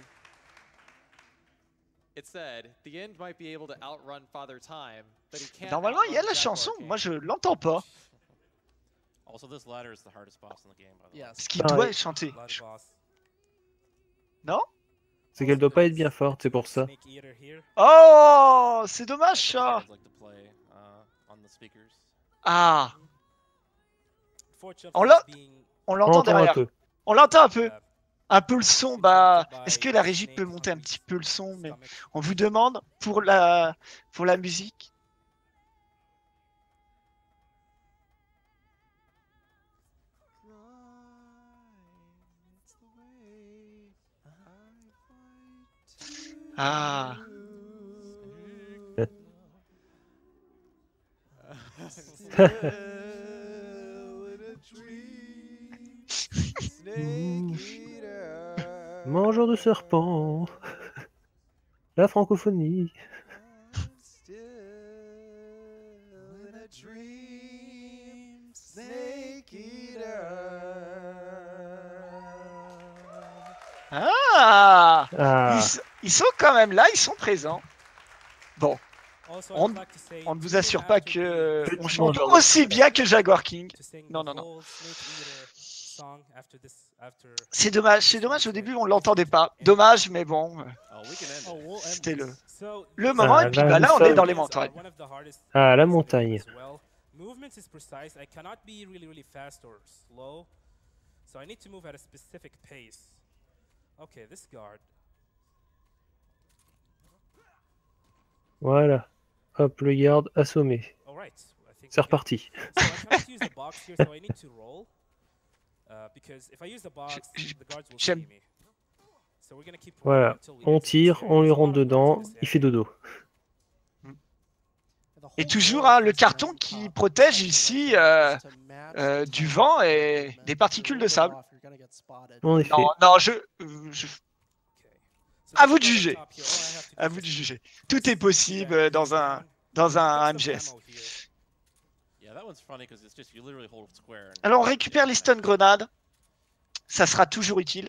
it said, the end might be able to outrun Father Time, but he can't. Normalement, il y a la chanson. King." Moi, je l'entends pas. Also, this ladder is the hardest boss in the game, by the way. Parce qu'il Ah, doit ouais. chanter. Non? C'est qu'elle doit pas être bien forte, c'est pour ça. Snake Eater here. Oh, c'est dommage ça. I'd like to play uh, on the speakers. Ah, On l'a- it's being, on On l'entend un derrière. peu. On l'entend un peu. uh, Un peu le son. Bah, est-ce que la régie peut monter un petit peu le son Mais on vous demande pour la pour la musique. Ah, *laughs* Mangeur de serpent. La francophonie. Ils, sont quand même là, ils sont présents. Bon, Also, On- ne vous assure pas que the- on chante aussi bien que Jaguar King. Non, non, non. C'est dommage, c'est dommage. Au début, on l'entendait pas. Dommage, mais bon, euh, Oh, Oh, it. we'll end C'était le- le moment. Ah, et puis là, bah, là, on est dans les montagnes. Ah, la montagne. Movement is precise. I cannot be really, really fast or slow. So I need to move at a specific pace. Okay, this guard. Voilà. Hop, le garde assommé. C'est reparti. J'aime- Voilà. On tire, on lui rentre dedans, il fait dodo. Et toujours hein, le carton qui protège ici euh, euh, du vent et des particules de sable. En effet. Non, non, je, euh, je- À vous de juger. à vous de juger. Tout est possible euh, dans un dans un MGS. Yeah, that one's funny because it's just you literally hold square. and- Alors on récupère les stun grenades. Ça sera toujours utile.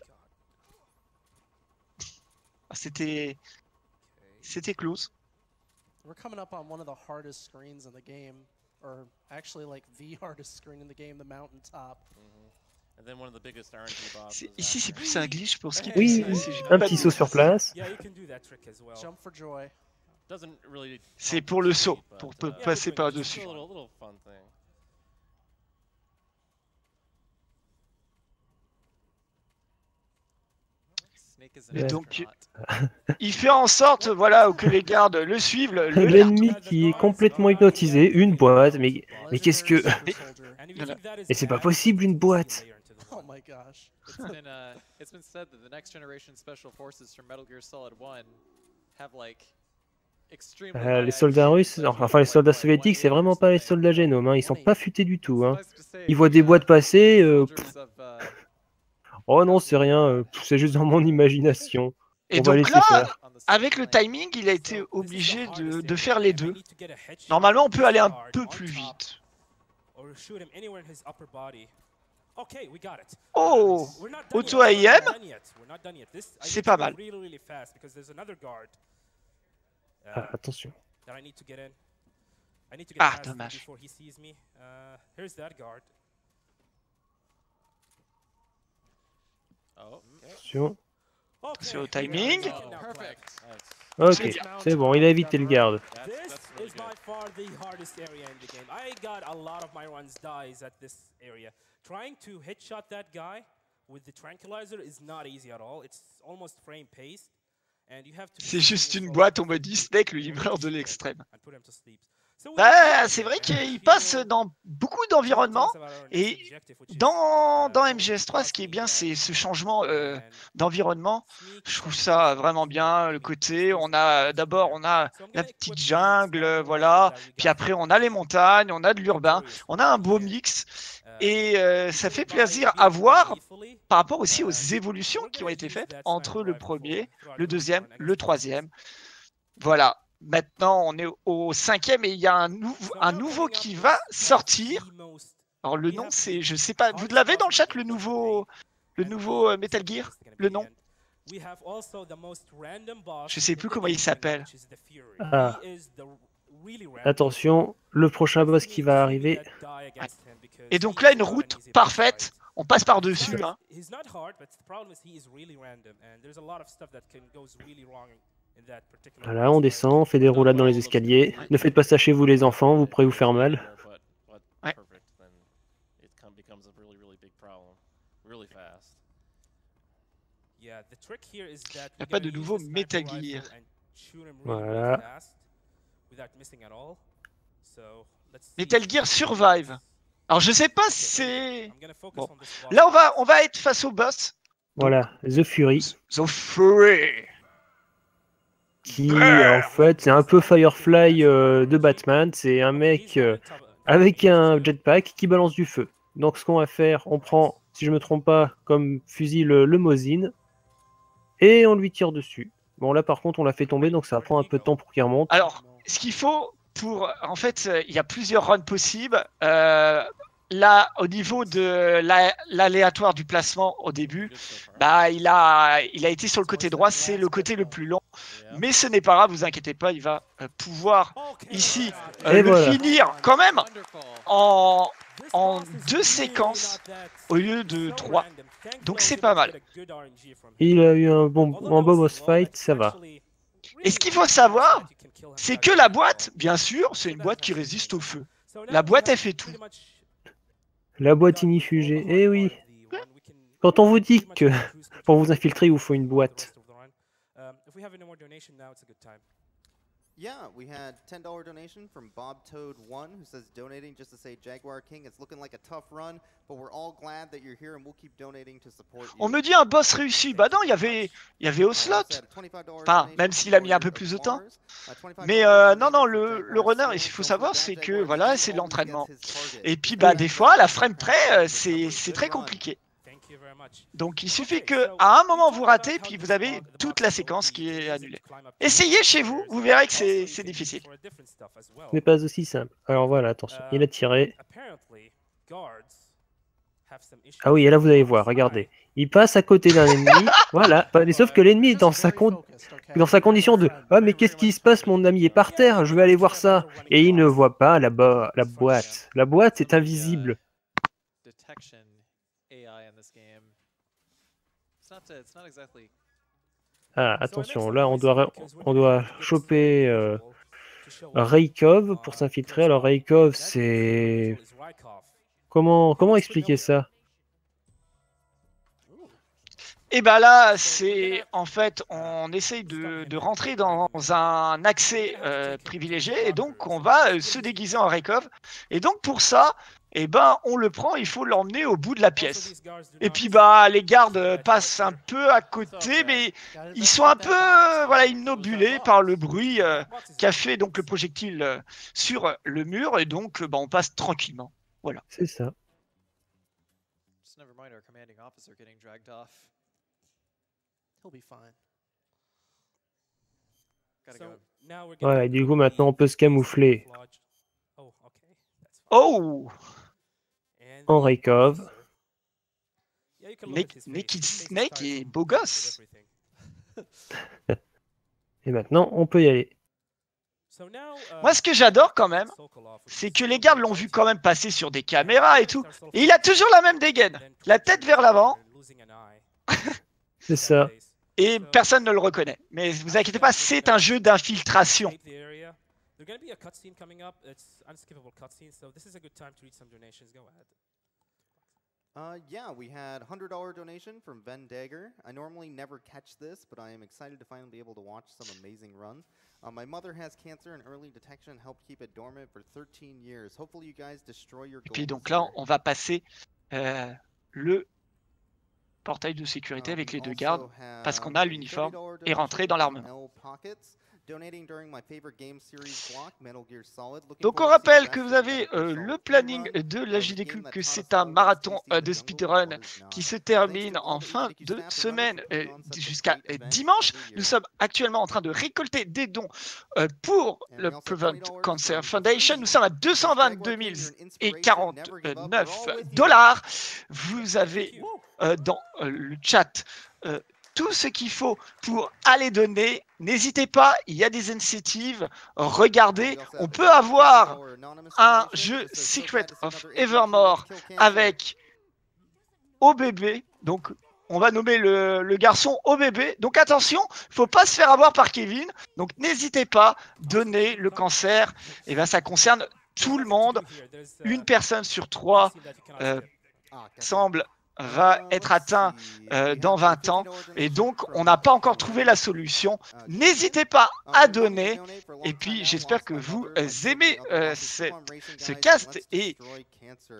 Ah, C'était c'était close. We're coming up on one of the hardest screens in the game, or actually like the *laughs* hardest screen in the game, the mountaintop. And then Ici c'est plus un glitch pour ce qui est Oui, un petit saut sur place. C'est pour le saut, pour uh, passer we can par just it's dessus. a little, little fun thing. Snake is an Et donc. Il fait en sorte, voilà, que les gardes le suivent. Le, le- L'ennemi qui est complètement hypnotisé, une boîte, mais, mais qu'est-ce que. Legendary Super Soldier. And if you Voilà. think that is Et c'est pas possible, une boîte. *laughs* Oh my gosh. It's been, uh, it's been said that the next generation special forces from Metal Gear Solid 1 have like extremely Euh, les soldats russes, enfin, les soldats soviétiques, c'est 1 vraiment pas les soldats génomes, hein. ils sont pas futés du tout. Hein. Ils voient des uh, boîtes passer, euh, uh, oh non, c'est rien, euh, c'est juste dans mon imagination. Et On va donc là, faire. avec le timing, il a été obligé de, de faire les deux. Normalement, on peut aller un peu plus vite. Oh, We're not done Auto yet. We're AIM? not done yet. We're not done yet. This I C'est pas mal. Really, really fast because there's another guard uh, Ah, attention. that I need to get in. I need to get Ah, past him dommage. before Attention. It. timing. Ok, c'est bon, il a évité le garde. That's, This that's really is by good. far the hardest area in the game. I got a lot of my runs dies at this area. Trying to headshot that guy with the tranquilizer is not easy at all. It's almost frame paced. And you have to C'est juste une boîte, on me dit Snake, le livreur de l'extrême. Bah, c'est vrai qu'il passe dans beaucoup d'environnements. et Dans, uh, dans going MGS3, ce qui est bien, c'est ce changement euh, d'environnement. Je trouve ça vraiment bien, le côté. On a d'abord, on a la petite jungle, voilà. Puis après, on a les montagnes, on a de l'urbain. On a un beau mix. Uh, Et euh, ça fait plaisir à voir par rapport aussi aux Uh, évolutions qui ont été faites entre le premier, le deuxième, le troisième. Voilà. Maintenant, on est au cinquième et il y a un, nou- nouveau qui va sortir. Alors le We nom, have c'est, je sais pas, vous l'avez dans le chat le nouveau, le nouveau euh, Metal Gear, le nom? the end. We have also the most random boss Je sais in plus comment il s'appelle. Ah. Attention, le prochain boss qui va arriver. Et donc là, une route parfaite. On passe par dessus. Hein. Voilà, on descend, on fait des roulades dans les escaliers. Ne faites pas ça chez vous les enfants, vous pourrez vous faire mal. Ouais. come, becomes a pas de nouveau Metal Gear. Voilà. Metal Gear Survive. Alors je sais pas si c'est. Bon. Là, on va, on va être face au boss. Voilà, The Fury, The Fury. Qui en fait c'est un peu Firefly euh, de Batman. C'est un mec euh, avec un jetpack qui balance du feu. Donc ce qu'on va faire, on prend, si je me trompe pas, comme fusil le, Mosin et on lui tire dessus. Bon là par contre on l'a fait tomber donc ça va prendre un peu de temps pour qu'il remonte. Alors, ce qu'il faut pour. En fait, il y a plusieurs runs possibles. Euh, là, au niveau de la- l'aléatoire du placement au début, far. bah, il a, il a été sur le côté droit. C'est le côté le plus long. Mais ce n'est pas grave, vous inquiétez pas, il va euh, pouvoir ici euh, le voilà. finir quand même en, deux séquences au lieu de trois. Donc c'est pas mal. Il a eu un bon, un was boss fight, ça va. Et ce qu'il faut savoir, c'est que la boîte, bien sûr, c'est une boîte qui résiste au feu. La boîte, elle fait tout. La boîte inifugée, eh oui. Quand on vous dit que pour vous infiltrer il vous faut une boîte. Yeah, we had $10 donation from Bob Toad 1 who says donating just to say Jaguar King. It's looking like a tough run, but we're all glad that you're here and we'll keep donating to support you. On me dit un boss réussi. Bah non, il y avait, il y avait Ocelot. Enfin, même s'il a mis un peu plus de temps. Mais euh, non, non, le, le runner, il faut savoir, c'est que voilà, c'est de l'entraînement. Et puis, bah, des fois, à la frame près, euh, c'est c'est très compliqué. Thank you very much. Donc, il suffit que à un moment vous ratez, puis vous avez toute la is séquence qui est annulée. Essayez chez vous, vous verrez que c'est difficile. n'est pas aussi simple. Alors voilà, attention, il a tiré. Apparently, guards have some issues Ah oui, et là vous allez voir, regardez. Il passe à côté d'un ennemi, *laughs* voilà. Mais sauf que l'ennemi est dans sa, con- dans sa condition de Ah mais qu'est-ce qui se passe Mon ami est par terre, je vais aller voir ça. Et il ne voit pas la, bo- la boîte. La boîte est invisible. Detection AI in this game. It's not, it's not exactly Ah, attention, là on doit, on doit choper euh, Raykov uh, pour s'infiltrer. Alors that c'est... Comment, comment expliquer ça? Et bah là, c'est en fait, on essaye de, de rentrer dans un accès euh, privilégié et donc on va euh, se déguiser en Raykov. Et donc pour ça, et ben on le prend, il faut l'emmener au bout de la pièce. Et puis bah les gardes euh, passent un peu à côté, mais ils sont un peu voilà innobulés par le bruit euh, qu'a fait donc le projectile euh, sur le mur et donc bah, on passe tranquillement. C'est ça. just never mind our commanding officer getting dragged off. He'll be fine. Gotta So go. now we're gonna Ouais, du coup maintenant on peut se camoufler. Oh, His face is Snake from beau gosse. *laughs* Et maintenant on peut y aller. Moi, ce que j'adore quand même, c'est que les gardes l'ont vu quand même passer sur des And caméras et tout. Et il a toujours la même dégaine. La tête vers l'avant. *laughs* C'est ça. Et So, personne ne le reconnaît. Mais vous inquiétez pas, c'est un jeu d'infiltration. Uh, yeah, we had $100 donation from Ben Dagger. I normally never catch this, but I am excited to finally be able to watch some amazing runs. Uh, my mother has cancer and early detection helped keep it dormant for 13 years. Hopefully you guys destroy your Et puis donc là, on va passer euh, le portail de sécurité Uh, avec les deux gardes parce qu'on a l'uniforme $30 et rentrer dans l'armement. L Pockets, donating during my favorite game series block, Metal Gear Solid. Looking Donc on rappelle que vous avez euh, le 2 planning run, de uh, la JDQ que c'est un marathon euh, de speedrun qui se termine en fin de semaine euh, jusqu'à dimanche. Nous sommes actuellement en train de récolter des dons euh, pour le Prevent $20 Cancer Foundation. Nous sommes à Thanks, Jaguar 222 King, you're an et inspiration. Never give up. We're 49 all with you. dollars. Vous avez dans le chat tout ce qu'il faut pour aller donner. N'hésitez pas, il y a des incentives. Regardez, on peut avoir $50 anonymous un jeu Secret of Evermore avec OBB. Donc, on va nommer le, le garçon OBB. Donc, attention, faut pas se faire avoir par Kevin. Donc, n'hésitez pas, donnez le cancer. Et ben, ça concerne tout le monde. Une personne sur trois euh, semble être let's atteint euh, dans have a 20 ans. $50 Et donc, on n'a pas encore trouvé la solution. N'hésitez pas à donner. Et puis, j'espère que vous euh, aimez euh, ce, cast et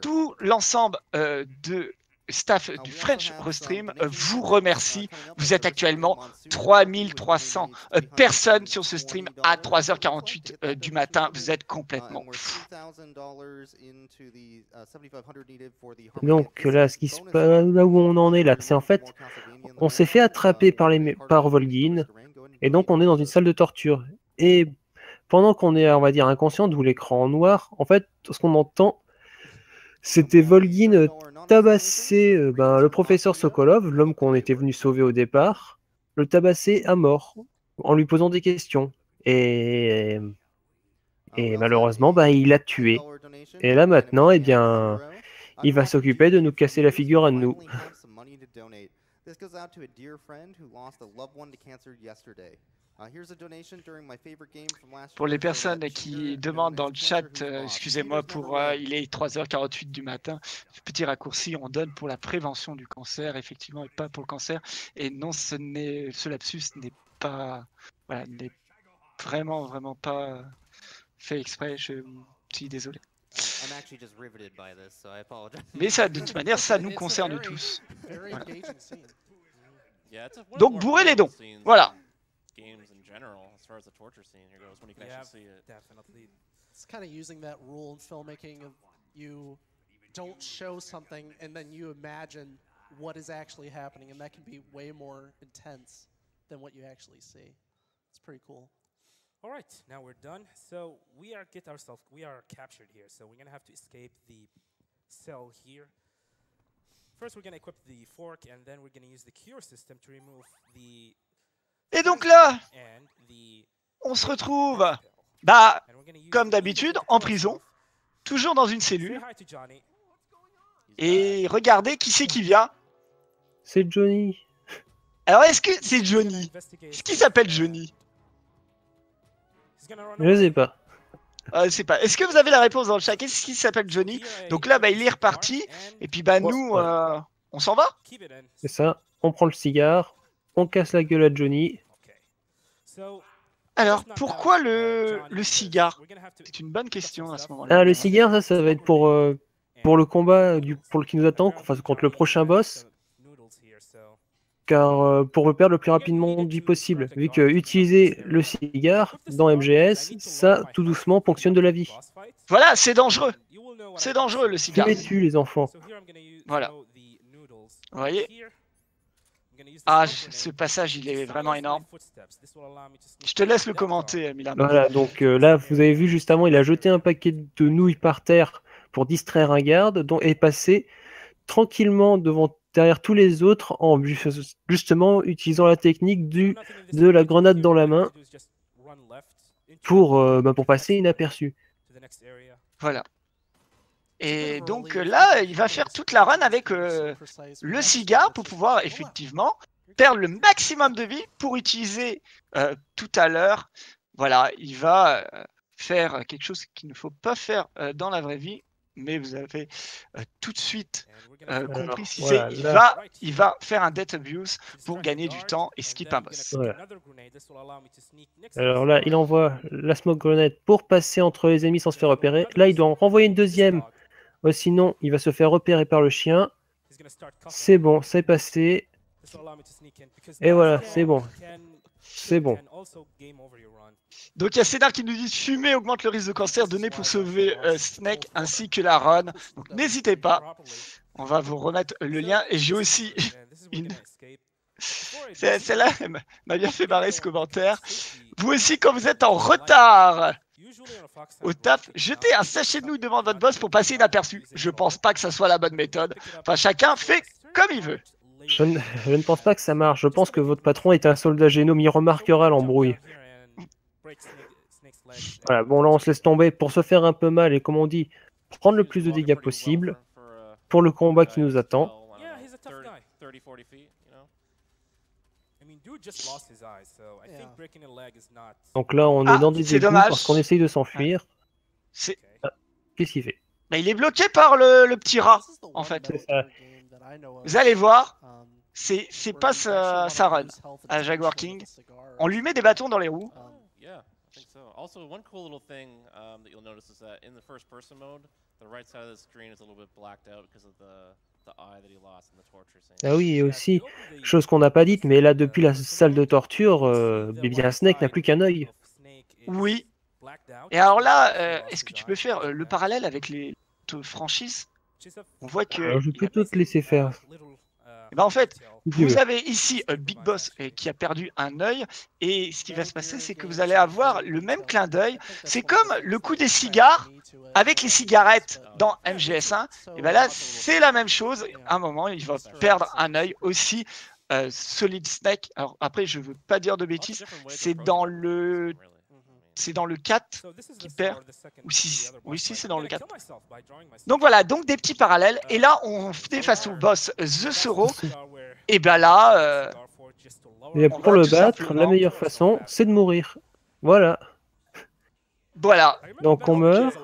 tout l'ensemble de staff Uh, du French Restream euh, vous remercie. Vous êtes the actuellement Monsoon Party with 3300 donating euh, personnes sur ce stream à 3h48 euh, du matin. Vous êtes complètement fous. $3,000 into the, uh, 7500 needed for the Donc là, ce qui se passe, là où on en est là, We're c'est en fait, on s'est fait attraper par les, par Volgin, et donc on est dans une salle de torture. Et pendant qu'on est, on va dire, inconscient, d'où l'écran en noir, en fait, ce qu'on entend, c'était Volgin tabasser euh, ben, le professeur Sokolov, l'homme qu'on était venu sauver au départ, le tabasser à mort, en lui posant des questions. Et, et malheureusement, ben, il l'a tué. Et là maintenant, eh bien, il va s'occuper de nous casser la figure à nous. Uh, Pour year les for personnes qui demandent dans le chat, euh, excusez-moi pour, euh, il est 3h48 du matin. Petit raccourci, on donne pour la prévention du cancer, effectivement, et pas pour le cancer. Et non, ce, n'est, ce lapsus n'est pas, voilà, n'est vraiment, vraiment pas fait exprès. Je suis désolé. I'm actually just riveted by this, so I apologize. Mais ça, de toute manière, ça *laughs* nous concerne tous. *laughs* Voilà. Donc, bourrez les dons. Voilà. In Games in general, as far as the torture scene here goes, when you can Yeah, actually see it. definitely. It's kind of using that rule in filmmaking of you don't show something and then you imagine what is actually happening, and that can be way more intense than what you actually see. It's pretty cool. All right, now we're done. So we are get ourselves we are captured here. So we're gonna have to escape the cell here. First, we're gonna equip the fork, and then we're gonna use the cure system to remove the. Et donc là, on se retrouve, bah, comme d'habitude, en prison, toujours dans une cellule. Et regardez qui c'est qui vient. C'est Johnny. Alors, est-ce que c'est Johnny? Est-ce qu'il s'appelle Johnny? Je sais pas. Euh, Je sais pas. Est-ce que vous avez la réponse dans le chat? Qu'est-ce qui s'appelle Johnny? Donc là, bah, il est reparti. Et puis, bah, nous, euh, on s'en va. C'est ça. On prend le cigare, on casse la gueule à Johnny. Alors, pourquoi le, le cigare? C'est une bonne question à ce Ah, moment-là. le cigare, ça, ça va être pour, euh, pour le combat du, pour le qui nous attend, enfin, contre le prochain boss. Car euh, pour le perdre le plus rapidement possible, vu que utiliser le cigare dans MGS, ça tout doucement ponctionne de la vie. Voilà, c'est dangereux. C'est dangereux le cigare. Tu les enfants. Voilà. Vous voyez? Ah, ce passage, il est vraiment énorme. Je te laisse le commenter, Milan. Voilà, donc euh, là, vous avez vu justement, il a jeté un paquet de nouilles par terre pour distraire un garde, dont est passé tranquillement devant derrière tous les autres en ju- justement utilisant la technique du de la grenade dans la main pour, euh, bah, pour passer inaperçu. Voilà. Et donc là, il va faire so toute la run avec euh, le cigare pour pouvoir effectivement perdre le maximum de vie pour utiliser euh, tout à l'heure. Voilà, il va euh, faire quelque chose qu'il ne faut pas faire euh, dans la vraie vie. mais vous avez euh, tout de suite euh, compris si voilà, c'est. Il va, il va faire un death abuse to pour gagner du temps et and skip un boss. Voilà. Alors là, il envoie la smoke grenade pour passer entre les ennemis sans se faire repérer. Là, il doit en renvoyer une deuxième. Oh, sinon, il va se faire repérer par le chien. C'est bon, c'est passé. Et voilà, c'est bon. C'est bon. and also game over your run. Donc il y a Cédar qui nous dit fumer augmente le risque de cancer donné pour sauver euh, Snake ainsi que la run. Donc n'hésitez pas, on va vous remettre le lien. Et j'ai aussi, une- celle-là m'a bien fait marrer ce Safety, commentaire. Vous aussi, quand vous êtes en retard usually on a Fox au taf, out un sachet de nouilles devant votre boss pour passer inaperçu. Je pense pas que ça soit la bonne méthode. Enfin, chacun fait comme il veut. Je ne, je ne pense pas que ça marche. Je pense que votre patron est un soldat génome. Il remarquera l'embrouille. Voilà, bon, là, on se laisse tomber pour se faire un peu mal et, comme on dit, prendre le plus de dégâts possible pour le combat qui nous attend. Donc là, on Ah, est dans des dommage. parce qu'on essaye de s'enfuir. C'est- Okay. Qu'est-ce qu'il fait? Il est bloqué par le, le petit rat. This is the en one fait. Metal C'est ça. Gear game that I know of, Vous allez voir, um, c'est c'est where pas you sa, actually sa wanna run. lose health à Jaguar intentionally King. with a cigar. On lui met des bâtons dans les roues. Ah oui, et aussi, chose qu'on n'a pas dite, mais là, depuis la salle de torture, euh, bien, Snake n'a plus qu'un œil. Oui. Et alors là, euh, est-ce que tu peux faire euh, le parallèle avec les franchises? On voit que Alors, je vais plutôt te laisser faire. Eh ben, en fait, vous avez ici un Big Boss euh, qui a perdu un œil, et ce qui va se passer, c'est que vous allez avoir le même clin d'œil. C'est comme le coup des cigares avec les cigarettes dans MGS1. Et ben là, c'est la même chose. À un moment, il va perdre un œil aussi. euh, Solid Snake. Alors après, je veux pas dire de bêtises. C'est dans le, c'est dans le 4 qui perd. Ou si- oui, si, c'est dans le 4. Donc voilà, donc des petits parallèles. Et là, on fait face au boss The Soro. Et ben là, euh, Et pour le battre, simplement- la meilleure façon, c'est de mourir. Voilà. voilà. Donc on meurt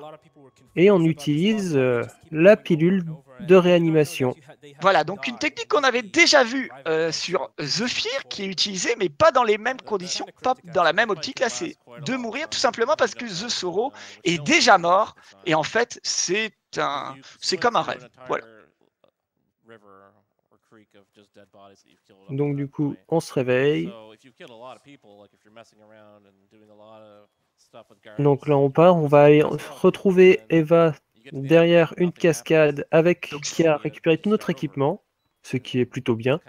et on utilise euh, la pilule de réanimation. Voilà, donc une technique qu'on avait déjà vue euh, sur The Fear qui est utilisée, mais pas dans les mêmes conditions, pas dans la même optique. Là, c'est de mourir tout simplement parce que The Soro est déjà mort. Et en fait, c'est un, c'est comme un rêve. Voilà. Donc du coup, on se réveille. Donc là, on part. On va aller retrouver Eva derrière une cascade avec qui a récupéré tout notre équipement, ce qui est plutôt bien.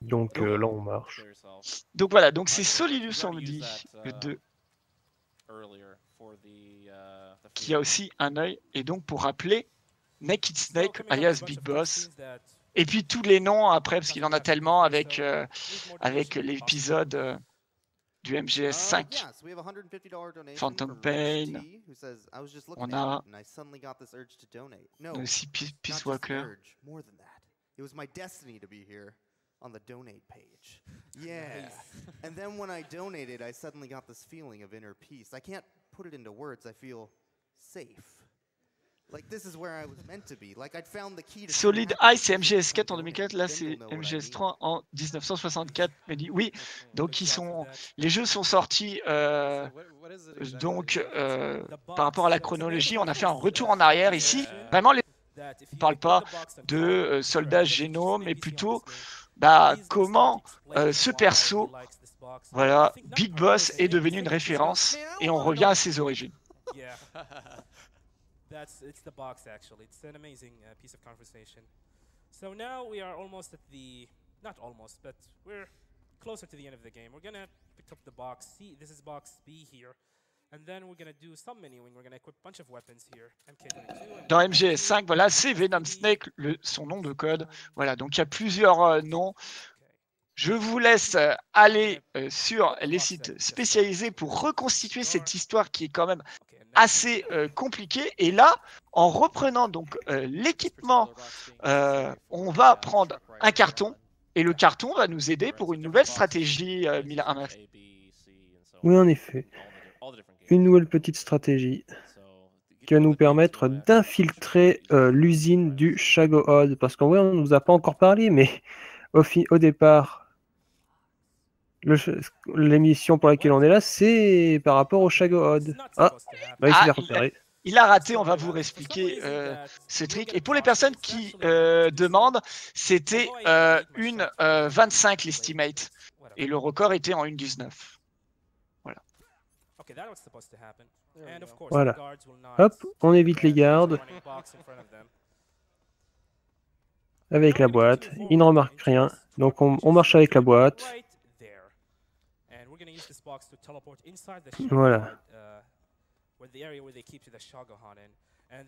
Donc euh, là, on marche. Donc voilà, donc c'est Solidus, on me dit, le 2, qui a aussi un œil. Et donc pour rappeler, Naked Snake, alias Big Boss, et puis tous les noms après, parce qu'il en a tellement avec, euh, avec l'épisode euh, du MGS 5. Uh, yeah, so we have a $150 donation Phantom Pain. Who says, I was just looking On at a- it and I suddenly got this urge to donate. No, aussi Peace, not Peace just the Walker. more than that. It was my destiny to be here on the donate page. *laughs* Yeah. and then when I donated, I suddenly got this feeling of inner peace. I can't put it into words. I feel safe. Solid. Ice, c'est MGS 4 en Donate, 2004, là c'est you'll know what I MGS mean. 3 en 1964. Mais dit- oui, donc ils sont, les jeux sont sortis euh, donc euh, par rapport à la chronologie, on a fait un retour en arrière ici. Vraiment, les- on parle pas de euh, soldats génome, mais plutôt bah, comment euh, ce perso, voilà, Big Boss est devenu une référence et on revient à ses origines. *laughs* That's it's the box actually. It's an amazing uh, piece of conversation. So now we are almost at the not almost, but we're closer to the end of the game. We're gonna pick up the box C. This is box B here. And then we're gonna do some menuing. We're gonna equip a bunch of weapons here. MK22 and Dans MGS5, voilà, c'est Venom Snake, le- son nom de code. Voilà, donc il y a plusieurs euh, noms. Je vous laisse euh, aller euh, sur les sites spécialisés pour reconstituer cette histoire qui est quand même assez euh, compliquée. Et là, en reprenant donc euh, l'équipement, euh, on va prendre un carton et le carton va nous aider pour une nouvelle stratégie 1001. Oui, en effet. Une nouvelle petite stratégie qui va nous permettre d'infiltrer l'usine du Shagohod. Parce qu'en vrai, on ne nous a pas encore parlé, mais au, départ, l'émission pour laquelle on est là, c'est par rapport au Shagohod. Ah, bah, il s'est Ah, repérer. Il a raté, on va vous expliquer euh, ce trick. Et pour les personnes qui euh, demandent, c'était euh, une euh, 25 l'estimate. Et le record était en 1,19. Okay, that was supposed to happen. There we And of go. course, Voilà. not Hop, on évite les gardes avec la boîte. Ils ne remarquent rien. Donc on, on marche avec la boîte.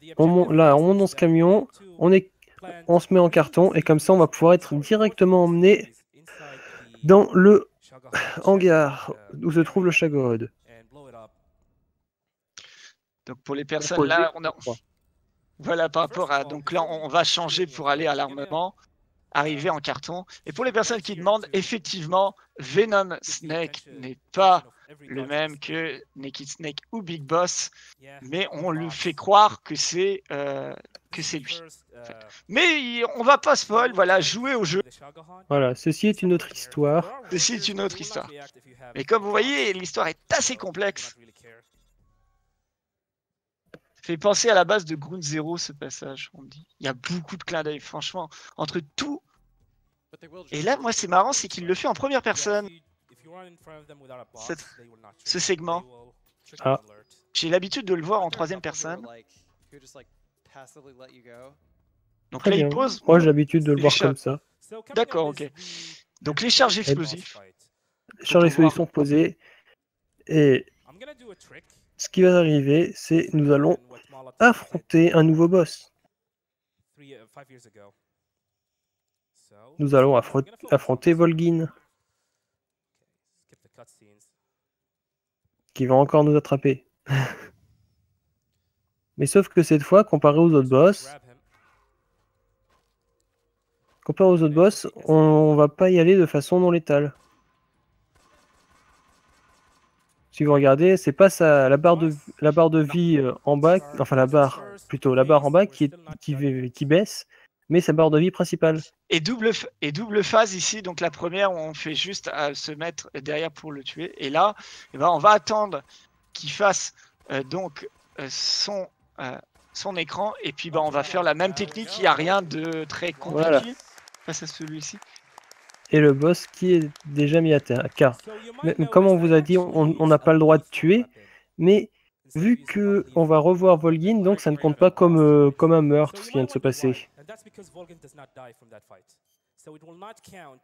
The On mon- objective là, on monte dans ce camion, on, est, on se met en carton et comme ça on va pouvoir être directement emmené dans le *laughs* hangar uh, où se trouve le up. Donc pour les personnes là, on a, *laughs* voilà par rapport à. Donc là, on va changer pour aller à l'armement, arriver en carton. Et pour les personnes qui demandent, effectivement, Venom Snake n'est pas le même que Naked Snake ou Big Boss, mais on lui fait croire que c'est euh, que c'est lui. Mais on va pas spoil, voilà, jouer au jeu. Voilà, ceci est une autre histoire. Ceci est une autre histoire. Mais comme vous voyez, l'histoire est assez complexe. Fait penser à la base de Ground Zero ce passage, on me dit. Il y a beaucoup de clins d'œil, franchement. Entre tout. Et là, moi, c'est marrant, c'est qu'il le fait en première personne. Cette- ce segment. Ah. J'ai l'habitude de le voir en troisième personne. Donc Très là, bien. il pose. Moi j'ai l'habitude de le voir comme ça. D'accord, ok. Donc les charges explosives. Les charges explosives sont posées. Et ce qui va arriver, c'est nous allons affronter un nouveau boss. Nous allons affro- affronter Volgin, qui va encore nous attraper. *laughs* Mais sauf que cette fois, comparé aux autres boss, comparé aux autres boss, on va pas y aller de façon non létale. Si vous regardez, c'est pas la barre de vie euh, en bas, enfin la barre plutôt la barre en bas qui baisse, mais sa barre de vie principale. Et double, et double phase ici. Donc la première, on fait juste à se mettre derrière pour le tuer. Et là, eh ben, on va attendre qu'il fasse euh, donc euh, son, euh, son écran. Et puis bah, on va faire la même technique. Il n'y a rien de très compliqué Voilà. face à celui-ci. Et le boss qui est déjà mis à terre. Car, comme on vous a dit, on n'a pas le droit de tuer, mais vu que on va revoir Volgin, donc ça ne compte pas comme, comme un meurtre ce qui vient de se passer. And that's because Volgin does not die from that fight. So it will not count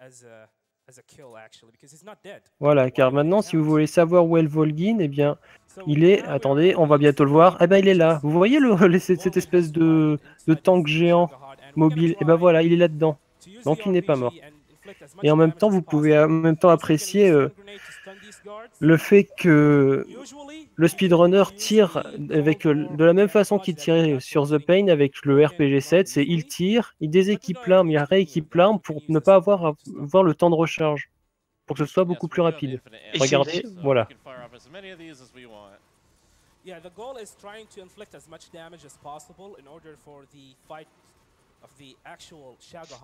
as a, as a kill actually because he's not dead. Voilà, car maintenant, si vous voulez savoir où est le Volgin, eh bien, il est. Attendez, on va bientôt le voir. Eh ben, il est là. Vous voyez le, le- cette cette espèce de, de tank géant mobile Eh ben voilà, il est là-dedans. Donc, il n'est pas mort. Et en même temps, vous pouvez en même temps apprécier euh, le fait que le speedrunner tire avec euh, de la même façon qu'il tirait sur The Pain avec le RPG 7, c'est il tire, il déséquipe l'arme, il rééquipe l'arme pour ne pas avoir, à- avoir le temps de recharge, pour que ce soit beaucoup plus rapide. Regardez, voilà. Yeah, the goal is trying to inflict as much damage as possible in order for the fight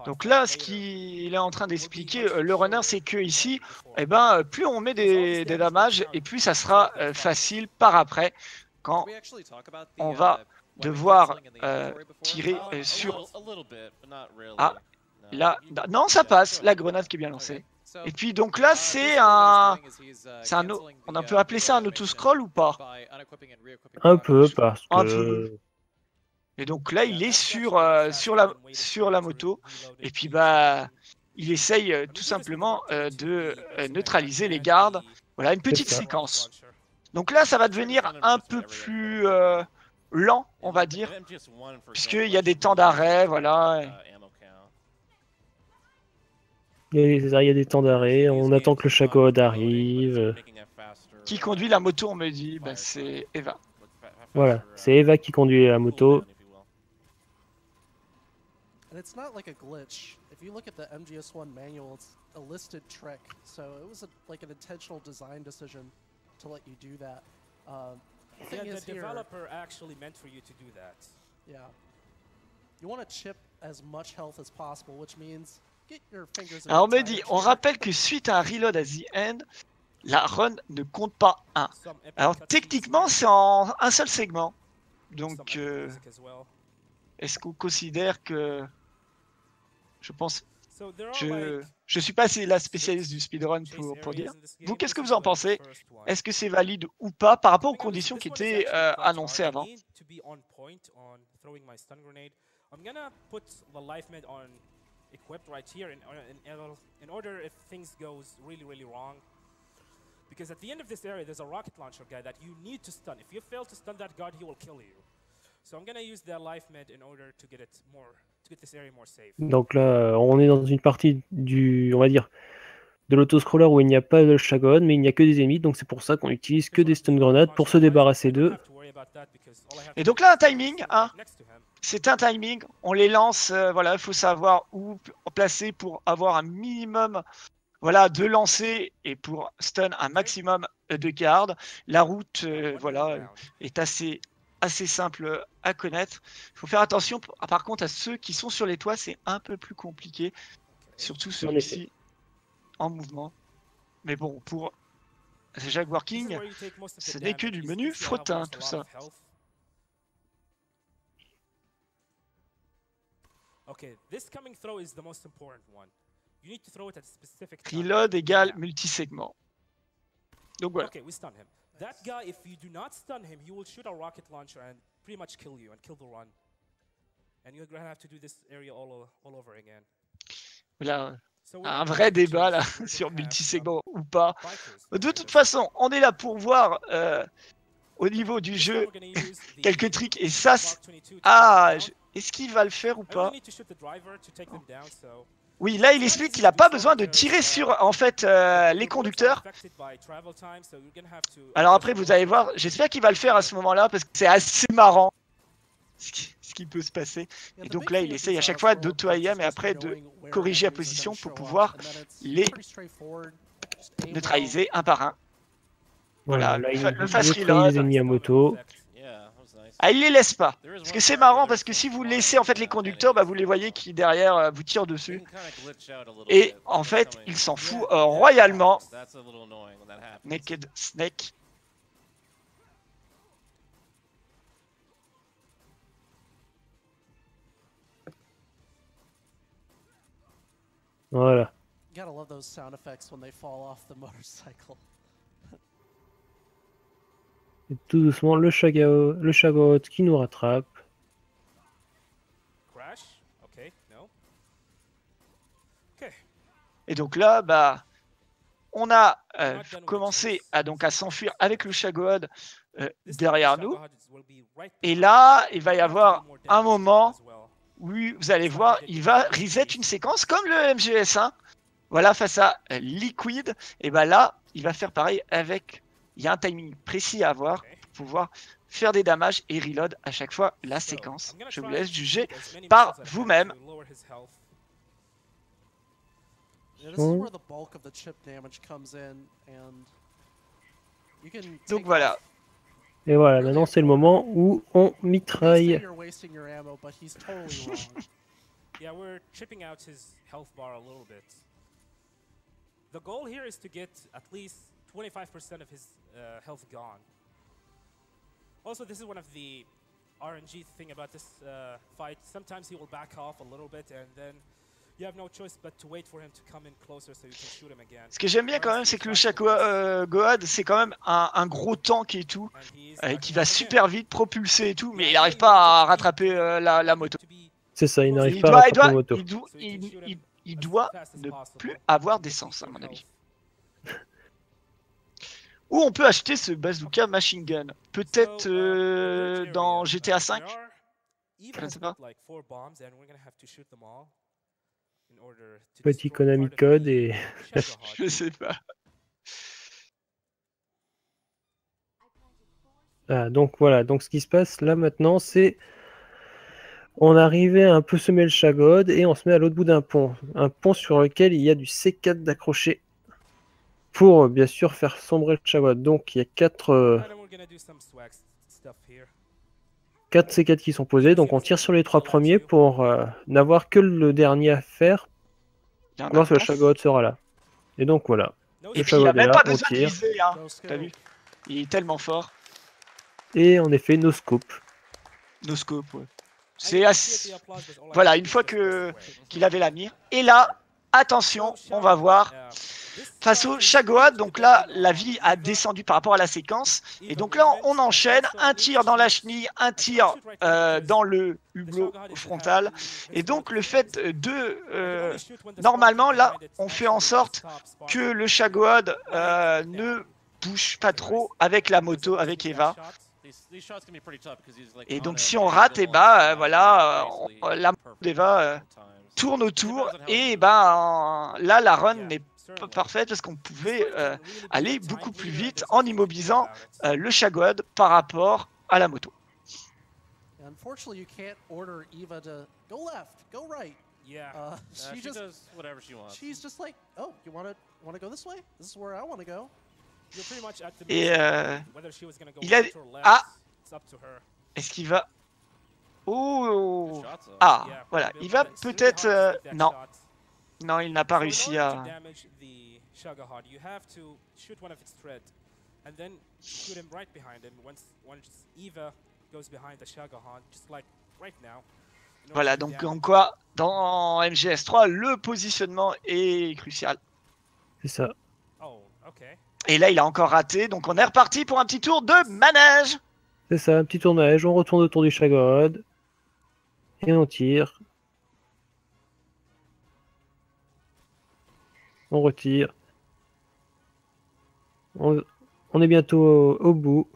Donc là, ce qu'il est en train d'expliquer, euh, le runner, shorter c'est que ici, eh ben, euh, plus on met des, des damages, et plus ça sera euh, facile par après quand on uh, va weapon devoir euh, tirer Uh, sur. Ah, là. Non, ça passe, la grenade qui est bien lancée. Et puis donc là, uh, c'est un, uh, un, on uh, peut appeler ça un autoscroll ou pas? Un peu, parce Un que. Et donc là, il est sur, euh, sur, la, sur la moto. Et puis bah, il essaye euh, tout simplement euh, de neutraliser les gardes. Voilà, une petite séquence. Donc là, ça va devenir un peu plus euh, lent, on va dire, And MGS1, for puisqu'il y a des temps d'arrêt, voilà. Il y a des- il y a des temps d'arrêt, on attend que le but arrive. Qui conduit la moto, on me dit, bah, c'est Eva. Voilà, c'est Eva qui conduit la moto. And it's not like a glitch. If you look at the MGS1 manual, it's a listed trick. So it was a, like an intentional design decision to let you do that. Uh, the Yeah, the is here, developer actually meant for you to do that. yeah, you want to chip as much health as possible, which means get your fingers. Alors on the me dit, on trigger. rappelle que suite à un reload à the end, la run ne compte pas un. Alors techniquement, c'est en un seul segment. Donc, euh, music as well. est-ce qu'on considère que... Je pense... Je je suis pas assez la spécialiste du speedrun pour, pour dire. Vous, qu'est-ce que vous en pensez? Est-ce que c'est valide ou pas par rapport aux conditions qui étaient euh, annoncées avant? to equipped right here in, in, in order if things goes really really wrong. Because at the end of this area, there's a rocket launcher guy that you need to stun. If you fail to stun that god, he will kill you. So I'm gonna use the life med in order to get it more, Donc là, euh, on est dans une partie du, on va dire, de l'autoscroller où il n'y a pas de Shagon, mais il n'y a que des ennemis, donc c'est pour ça qu'on utilise que des stun grenades pour se débarrasser d'eux. Et donc là, un timing, hein. C'est un timing, on les lance, euh, voilà, il faut savoir où placer pour avoir un minimum voilà, de lancer et pour stun un maximum de gardes. La route euh, voilà, est assez, assez simple à connaître. Il faut faire attention ah, par contre à ceux qui sont sur les toits, c'est un peu plus compliqué, surtout celui-ci en mouvement. Mais bon, pour Jaguar King, ce n'est que du menu frottin tout ça. Okay, this coming throw is the most important one. You need to throw it at a specific time. Reload égale multisegment. Donc voilà. That guy, if you do not stun him, he will shoot a rocket launcher and pretty much kill you and kill the run. And you're gonna have to do this area all, all over again. Là, un vrai débat là sur have, multisegment ou pas. De toute façon, on est là pour voir euh, au niveau du jeu quelques tricks. Et ça, c'est- Mark 22 to take ah, est-ce qu'il va le faire ou pas Oui, là, il explique qu'il n'a pas besoin de tirer sur en fait euh, les conducteurs. Alors après, vous allez voir, j'espère qu'il va le faire à ce moment-là parce que c'est assez marrant ce qui, ce qui peut se passer. Et donc là, il essaye à chaque fois d'auto-IM et après de corriger la position pour pouvoir les neutraliser un par un. Voilà, Voilà, là, le il fa- le fast reload. Ah, il les laisse pas. Parce que c'est marrant parce que si vous laissez en fait les conducteurs, bah, vous les voyez qui derrière euh, vous tirent They dessus. Et en fait, il s'en fout euh, royalement. That's a little annoying when that happens. Naked Snake. Voilà. You gotta love those sound effects when they fall off the motorcycle. Et tout doucement, le Shagao, le Shagot qui nous rattrape. Crash? Okay, no. Okay. Et donc là, bah, on a euh, commencé à donc à s'enfuir avec le Shagod euh, derrière nous. Et là, il va y avoir un moment où vous allez voir, il va reset une séquence comme le MGS1. Voilà, face à euh, Liquid. Et bah là, il va faire pareil avec. Il y a un timing précis à avoir pour pouvoir faire des damages et reload à chaque fois la séquence. Je vous laisse juger par vous-même. Donc voilà. Et voilà, maintenant c'est le moment où on mitraille. You're wasting your ammo, but he's totally wrong. *laughs* Yeah, we're chipping out his health bar a little bit. The goal here is to get at least 25% of his uh, health gone. Also, this is one of the RNG thing about this uh, fight. Sometimes he will back off a little bit, and then you have no choice but to wait for him to come in closer so you can shoot him again. Ce que j'aime bien quand même, c'est que le Shaco euh, Goad, c'est quand même un, un gros tank et tout, he's euh, qui va again. super vite, propulser et tout, mais il n'arrive you pas à rattraper euh, la, la moto. C'est ça, il n'arrive pas à doit, il rattraper la moto. il doit, il- il- il doit ne plus avoir d'essence, à mon avis. Où on peut acheter ce bazooka machine gun Peut-être uh, euh, dans GTA 5 there are- Eve Je has sais pas. Petit Konami code et. *laughs* Je sais pas. Ah, donc voilà, donc ce qui se passe là maintenant, c'est On arrivait à un peu semer le chagode et on se met à l'autre bout d'un pont. Un pont sur lequel il y a du C4 d'accroché pour euh, bien sûr faire sombrer le chagode. Donc il y a 4 euh, And then we're gonna do some swag s- stuff here. quatre C4 qui sont posés. Donc on tire sur les trois premiers pour euh, n'avoir que le dernier à faire lorsque le sera là. Et donc voilà. Et Le puis il a même là, pas de viser, hein. T'as vu? Il est tellement fort. Et en effet, no scope. No scope, ouais. C'est assez... Voilà, une fois que qu'il avait la mire. Et là, attention, on va voir face au Shagoad. Donc là, la vie a descendu par rapport à la séquence. Et donc là, on enchaîne un tir dans la chenille, un tir euh, dans le hublot frontal. Et donc le fait de... euh, normalement, là, on fait en sorte que le Shagoad euh, ne bouge pas trop avec la moto, avec Eva. Et on donc si on rate, et middle bah and euh, voilà, la moto d'Eva. Tourne autour et ben là la run n'est pas parfaite parce qu'on pouvait euh, aller beaucoup plus vite en immobilisant euh, le Shagoad par rapport à la moto. Unfortunately, you can't order Eva to go left, go right. Yeah. Uh, Uh, she she just does whatever she wants. she's just like, oh, you want to want to go this way? This is where I want to go. You're pretty much at the Et euh, of whether she was gonna go il a- right or left. ah. It's up to her. est-ce qu'il va... Oh. Ah, voilà, il va peut-être... euh, non, non, il n'a pas réussi à... damage the Shagahod, you have to shoot one of its threads, and then shoot him right behind him. Once once Eva goes behind the just like right now. Voilà, donc en quoi, dans MGS3, le positionnement est crucial. C'est ça. Oh, okay. Et là, il a encore raté, donc on est reparti pour un petit tour de manège. C'est ça, un petit tournage. On retourne autour du chagode. Et on tire. On retire. On, on est bientôt au, au bout.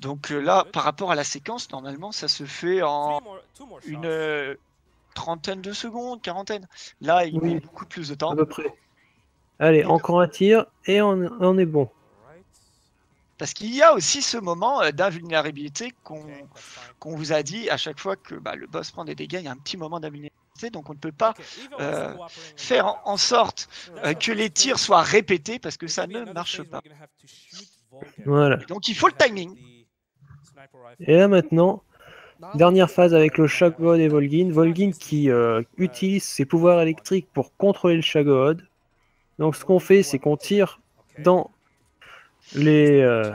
Donc euh, là, par rapport à la séquence, normalement, ça se fait en une euh, trentaine de secondes, quarantaine. Là, il Oui. met beaucoup plus de temps. À peu près. Allez, encore un tir. Et on, on est bon. Parce qu'il y a aussi ce moment euh, d'invulnérabilité qu'on fine. qu'on vous a dit à chaque fois que bah, le boss prend des dégâts, il y a un petit moment d'invulnérabilité, donc on ne peut pas euh, faire the en, sorte euh, que les tirs soient répétés parce que ça ne marche pas. Voilà. Donc il faut le timing. Et là maintenant, dernière phase avec le Shagod et Volgin. Volgin qui euh, utilise ses pouvoirs électriques pour contrôler le Shagod. Donc ce qu'on fait, c'est qu'on tire dans les, euh,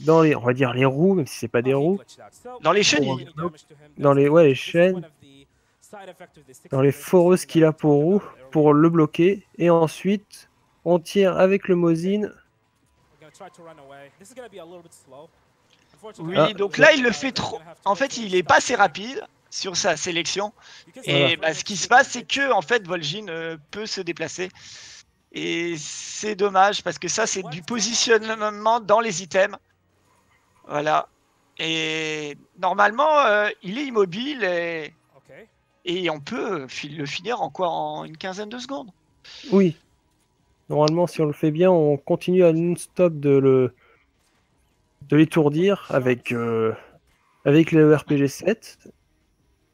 dans les, on va dire les roues, même si c'est pas des roues, Dans les him, dans les, ouais, les chaînes, dans les foreuses qu'il a pour roues, pour le bloquer. Et ensuite, on tire avec le Mosin. Oui, Ah. donc là il le fait trop. En fait, il est pas assez rapide sur sa sélection. Et bah, ce qui se passe, c'est que en fait, Vol'jin euh, peut se déplacer. Et c'est dommage parce que ça, c'est du positionnement dans les items. Voilà. Et normalement, euh, il est immobile et, Okay. et on peut le finir en quoi? En une quinzaine de secondes. Oui. Normalement, si on le fait bien, on continue à non-stop de le de l'étourdir avec euh, avec le RPG 7.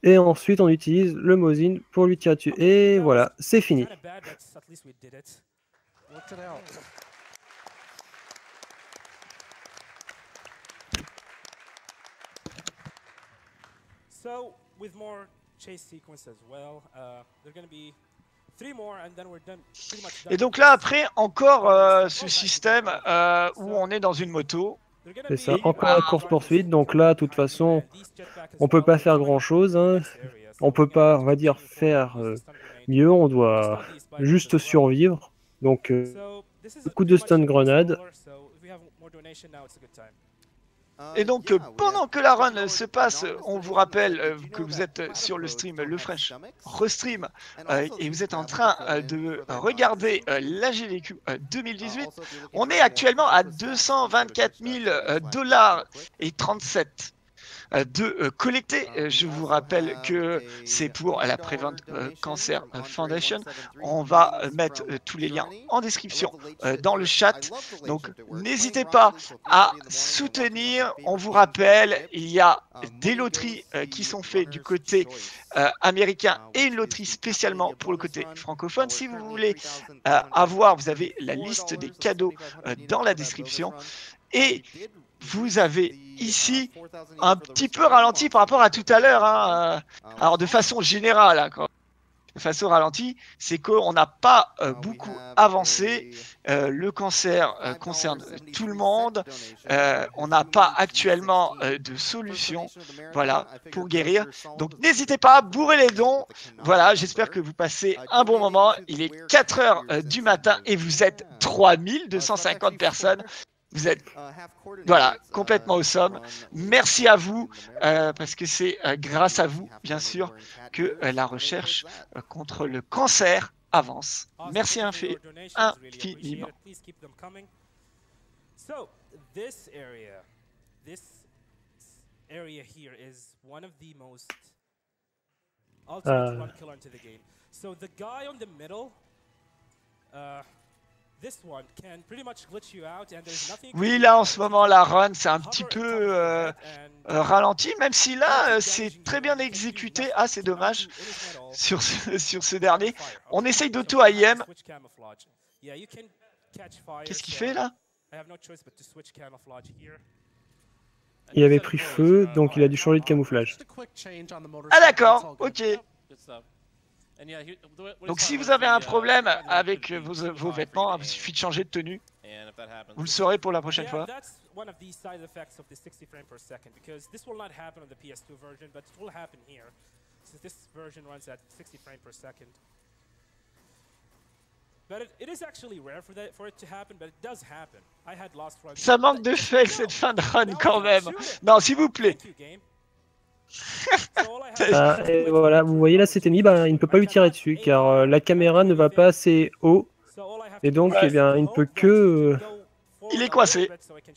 Et ensuite, on utilise le Mosin pour lui tirer dessus. Et voilà, c'est fini. So, with more chase sequence as well, uh, there are gonna be three more, and then we're done. Pretty much done Et donc this. là, après, encore euh, ce système euh, où on est dans une moto. C'est ça, encore la course-poursuite. Donc là, de toute façon, on peut pas faire grand-chose. hein. On peut pas, on va dire, faire euh, mieux. On doit juste survivre. Donc, euh, coup de stun grenade. Et donc, euh, pendant que la run se passe, on vous rappelle que vous êtes euh, sur le stream Le French Restream. Euh, et vous êtes en train euh, de regarder la GDQ euh, 2018. On est actuellement à 224 000 euh, dollars et 37 euh, de euh, collecter. Euh, Je vous rappelle que c'est pour la Prevent euh, Cancer Foundation. On va euh, mettre euh, tous les liens en description euh, dans le chat. Donc n'hésitez pas à soutenir. On vous rappelle, il y a des loteries euh, qui sont faites du côté euh, américain et une loterie spécialement pour le côté francophone. Si vous voulez euh, avoir, vous avez la liste des cadeaux euh, dans la description. Et vous avez ici un petit peu ralenti par rapport à tout à l'heure. hein, euh, alors de façon générale, hein, quand- de façon ralentie, c'est qu'on n'a pas euh, beaucoup avancé. Euh, le cancer euh, concerne tout le monde. On n'a pas actuellement de solution voilà, pour guérir. Donc n'hésitez pas à bourrer les dons. Voilà, j'espère que vous passez un bon moment. Il est 4 heures du matin et vous êtes 3250 personnes. Vous êtes voilà, complètement au somme. Merci à vous, euh, parce que c'est euh, grâce à vous, bien sûr, que euh, la recherche euh, contre le cancer avance. Merci infi- infiniment. Please keep them coming. So this area, this area here is one of the most ultimate Uh. run killer into the game. So the guy on the middle, uh, Oui, là en ce moment, la run, c'est un petit peu euh, euh, ralenti, même si là, euh, c'est you très and bien exécuté. Ah, c'est dommage sur ce, *laughs* sur ce dernier. On essaye d'auto IM. camouflage. Qu'est-ce qu'il fait là? Camouflage. Il avait pris feu, donc il a dû changer de camouflage. Change on the Ah d'accord, ok. Donc si vous avez un uh, problème avec vos, vêtements, il suffit de changer de tenue. And if that happens, Vous le saurez pour la prochaine fois. that's one of the side effects of the 60 frames per second because this will not happen on the PS2 version, but it will happen here. Since this version runs at 60 frames per second. But it, it is actually rare for that for it to happen, but it does happen. I had lost runs. Ça manque de fake cette fin de run quand même. Non, s'il vous plaît. Ah, et voilà, vous voyez là, c'était mis, bah, il ne peut pas lui tirer dessus car euh, la caméra ne va pas assez haut. Et donc, eh bien, il ne peut que, euh, Il est coincé.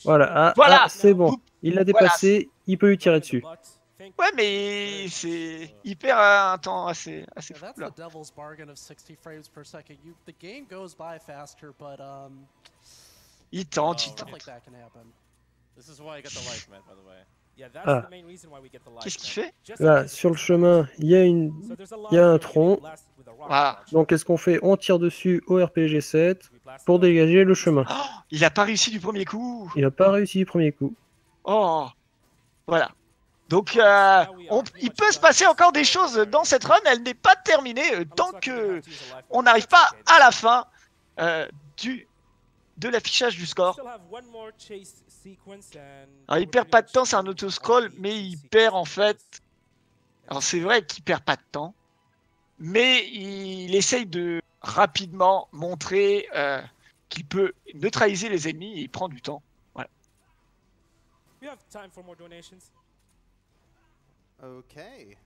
Voilà, you. ah, Voilà. ah, c'est bon. Il l'a dépassé, il peut lui tirer dessus. Ouais, mais c'est hyper un temps assez, assez fou là. the devil's bargain of 60 frames per second. You, the game goes by faster, but Il tente, il tente. Ah. the main reason why we get the light Qu'est-ce qu'il fait Là, sur le chemin, il y a une. Y a un tronc. Voilà. launcher. Donc, qu'est-ce qu'on fait? On tire dessus au RPG 7 We blast pour it up. dégager le chemin. Oh, il a pas réussi du premier coup. Il n'a pas réussi du premier coup. Oh, voilà. Donc, euh, on- il peut se passer encore des choses dans cette run. Elle n'est pas terminée euh, tant que on n'arrive pas à la fin euh, du de l'affichage du score. Alors, il perd pas de temps, c'est un autoscroll, mais il perd en fait. Alors c'est vrai qu'il perd pas de temps, mais il essaye de rapidement montrer euh, qu'il peut neutraliser les ennemis et il prend du temps. We have time for more donations. Okay.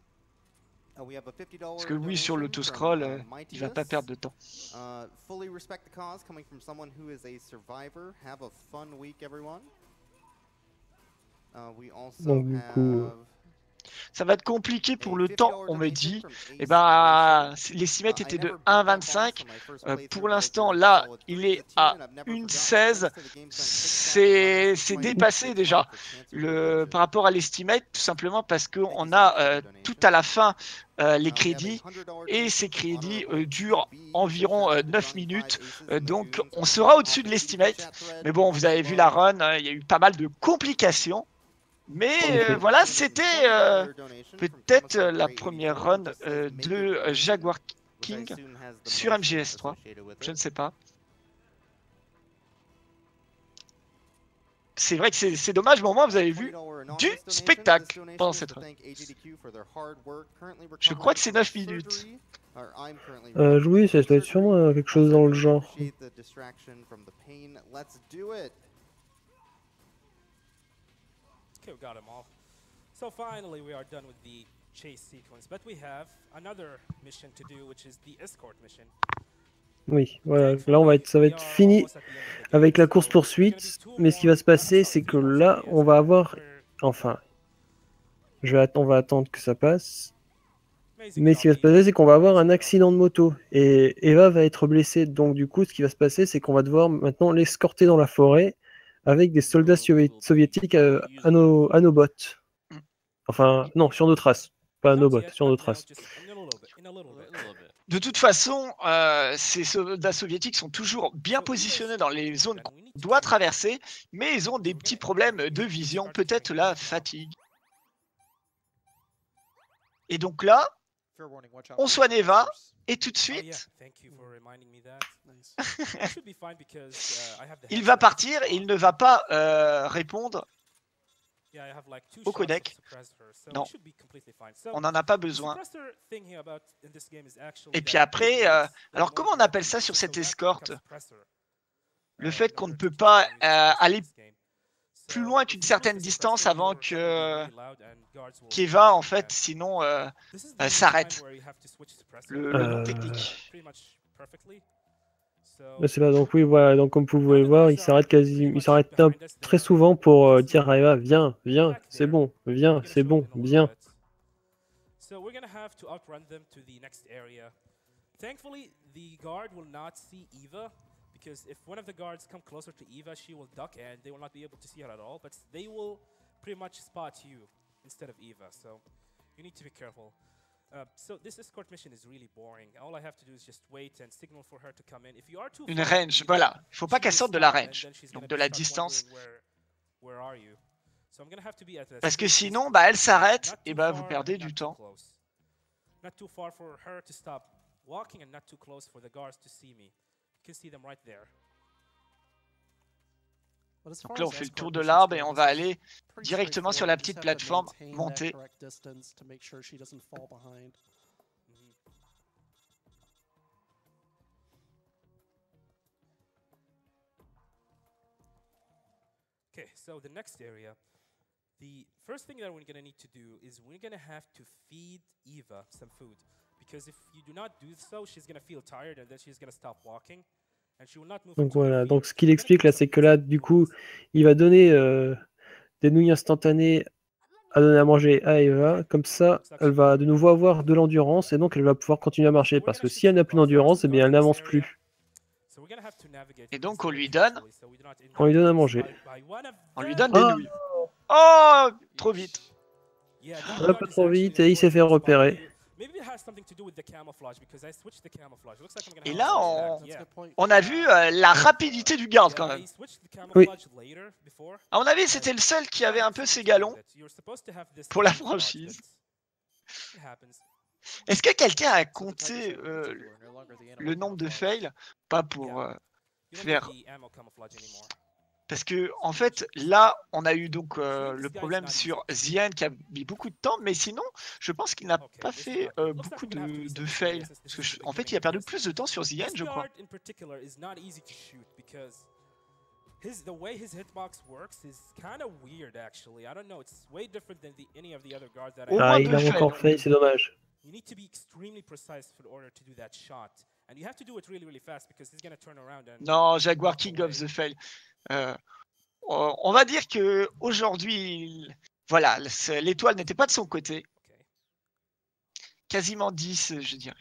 Uh, we have a $50 Parce que oui, sur l'autoscroll, from, euh, uh, il va pas perdre de temps. Uh, fully respect the cause coming from someone who is a survivor. Have a fun week, everyone. Uh, also Donc, du coup, have Ça va être compliqué pour a le $50 temps, on me dit. Et Ace ben, Racing. les estimates Uh, I étaient de never beat that boss 1,25. on my first Euh, playthrough pour l'instant, là, il 3 est à tune, and I've never une forgotten 16. thanks to the game since six C'est dépassé déjà le, par rapport à l'estimate, tout simplement parce qu'on a euh, tout à la fin euh, les Uh, a crédits $100 et ces crédits euh, durent environ Joseph euh, 9 John minutes. Euh, donc on sera au-dessus de l'estimate. Mais bon, vous avez vu la run, euh, il y a eu pas mal de complications. Mais euh, voilà, c'était euh, peut-être euh, la première 84, run euh, "Make de it euh, easy", Jaguar King sur motion MGS3. associated with Je ne sais pas. C'est vrai que c'est c'est dommage, mais au moins vous avez vu. du spectacle pendant cette run. Je crois que c'est 9 minutes. Euh, oui, ça doit être sûrement quelque chose dans le genre. Okay, we got them all. So finally, we are done with the chase sequence, but we have another mission to do, which is the escort mission. Oui, voilà. Là, on va être, ça va être fini avec la course poursuite. Mais ce qui va se passer, c'est que là, on va avoir, enfin, Je vais on va attendre que ça passe. Mais ce qui va se passer, c'est qu'on va avoir un accident de moto. Et Eva va être blessée. Donc, du coup, ce qui va se passer, c'est qu'on va devoir maintenant l'escorter dans la forêt avec des soldats sovi- soviétiques euh, à, nos, à bottes. Enfin, non, sur nos traces. Pas à nos bottes, sur nos traces. De toute façon, euh, ces soldats soviétiques sont toujours bien positionnés dans les zones qu'on doit traverser, mais ils ont des petits problèmes de vision, peut-être la fatigue. Et donc là, on soigne Eva. Et tout de Oh, suite, *laughs* uh, il va on. partir et il ne va pas euh, répondre. Au codec. Non. On n'en a pas the besoin. Et puis that après, euh, alors comment on appelle ça sur cette escorte? Le fait qu'on ne peut pas euh, aller. Plus loin qu'une certaine distance avant que will qu'Eva, en fait, sinon euh, euh, s'arrête. le, le Euh, nom technique. Mais c'est pas donc oui voilà donc comme vous pouvez le voir il s'arrête quasi il s'arrête très souvent pour euh, dire à Eva viens viens c'est bon viens c'est bon viens So we're gonna have to outrun them to the next area. Thankfully, the guard will not see Eva because if one of the guards come closer to Eva, she will duck and they will not be able to see her at all. But they will pretty much spot you instead of Eva. So you need to be careful. Uh, so this escort mission is really boring. All I have to do is just wait and signal for her to come in. If you are too Une range, voilà. Il faut pas qu'elle sorte de la range, donc de la distance. Where, where are you? So I'm have to be at Parce que sinon, bah, elle s'arrête et bah, vous perdez du temps. Not too far for her to stop walking and not too close for the guards to see me. Can see them right there. Donc là, on fait le tour de l'arbre et on va aller directement sur la petite to plateforme montée. to. Okay, so the next area. The first thing that we're gonna need to do is we're gonna have to feed Eva some food. Because if you do not do so, she's gonna feel tired and then she's gonna stop walking. And she will not move donc voilà donc ce qu'il explique là c'est que là du coup il va donner euh, des nouilles instantanées à donner à manger à Eva comme ça elle va de nouveau avoir de l'endurance et donc elle va pouvoir continuer à marcher parce que si elle n'a plus d'endurance eh bien elle n'avance plus Et donc, on lui donne- on lui donne à manger On lui donne des Ah. nouilles. Oh, trop vite. Ah, pas trop vite et il s'est fait repérer. You. Maybe it has something to do with the camouflage because I switched the camouflage. Looks like I'm gonna Et là, on-. On a vu euh, la rapidité du garde quand même. he switched the Oui. À mon avis, c'était le seul qui avait un peu ses galons. Pour la franchise. Est-ce que quelqu'un a compté euh, le nombre de fails? Pas pour. euh, Faire- Parce que, en fait, là, on a eu donc euh, le problème sur. Zien qui a mis beaucoup de temps, mais sinon, je pense qu'il n'a Okay, pas fait euh, beaucoup de, de fails. Parce que, je- en fait, il a perdu plus de temps sur Zien, This je crois. guard in particular is not easy to shoot because his the way his hitbox works is kind of weird actually. I don't know, it's way different than the, any of the other guards that I Au ah il a encore fait c'est dommage You need to be extremely precise in order to do that shot. And you have to do it really really fast because he's going to turn around and Non, Jaguar King of the Fail. Euh, on va dire que aujourd'hui, il- voilà, l'étoile n'était pas de son côté. Okay. Quasiment 10, je dirais.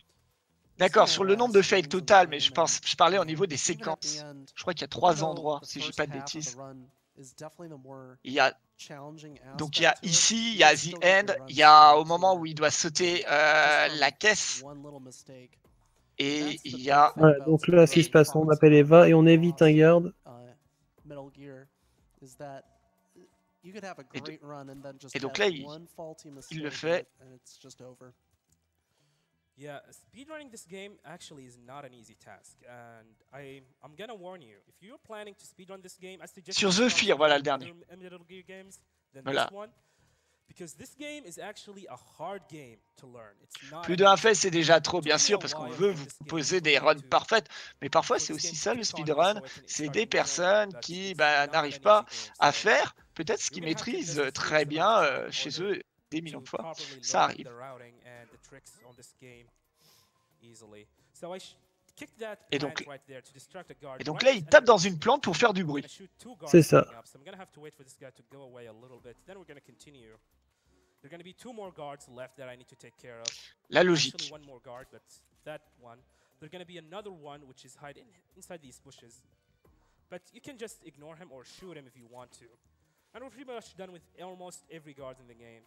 D'accord, sur le nombre de fails total, mais je, pense, je parlais au niveau des séquences. Je crois qu'il y a trois endroits, si je dis pas de bêtises. run is definitely the more Il y a challenging Donc il y a ici, il y a The End, il y a au moment où il doit sauter euh, la caisse, one little mistake. Et il y a... voilà donc là ce qui se passe on appelle Eva et on évite un garde uh, Et donc là, il- le fait. it and it's just over. Yeah, speedrunning this game actually is not an easy task, and I I'm gonna warn you. If you're planning to speedrun this game, I suggest Sur The Fear, voilà le dernier. Voilà. Plus d'un fait, c'est game. déjà trop, bien sûr, a parce qu'on veut vous to des learn runs parfaites, mais parfois c'est aussi ça le speedrun, c'est des personnes qui bah, n'arrivent pas à faire peut-être ce qu'ils maîtrisent invest très bien euh, chez eux des millions de fois. Ça arrive. Et donc- Et donc là, il tape dans une plante pour faire du bruit. C'est ça. La logique. one more guard, but that one. There's going to be another one which is hiding inside these bushes. But you can just ignore him or shoot him if you want to. And we're pretty much done with almost every guard in the game.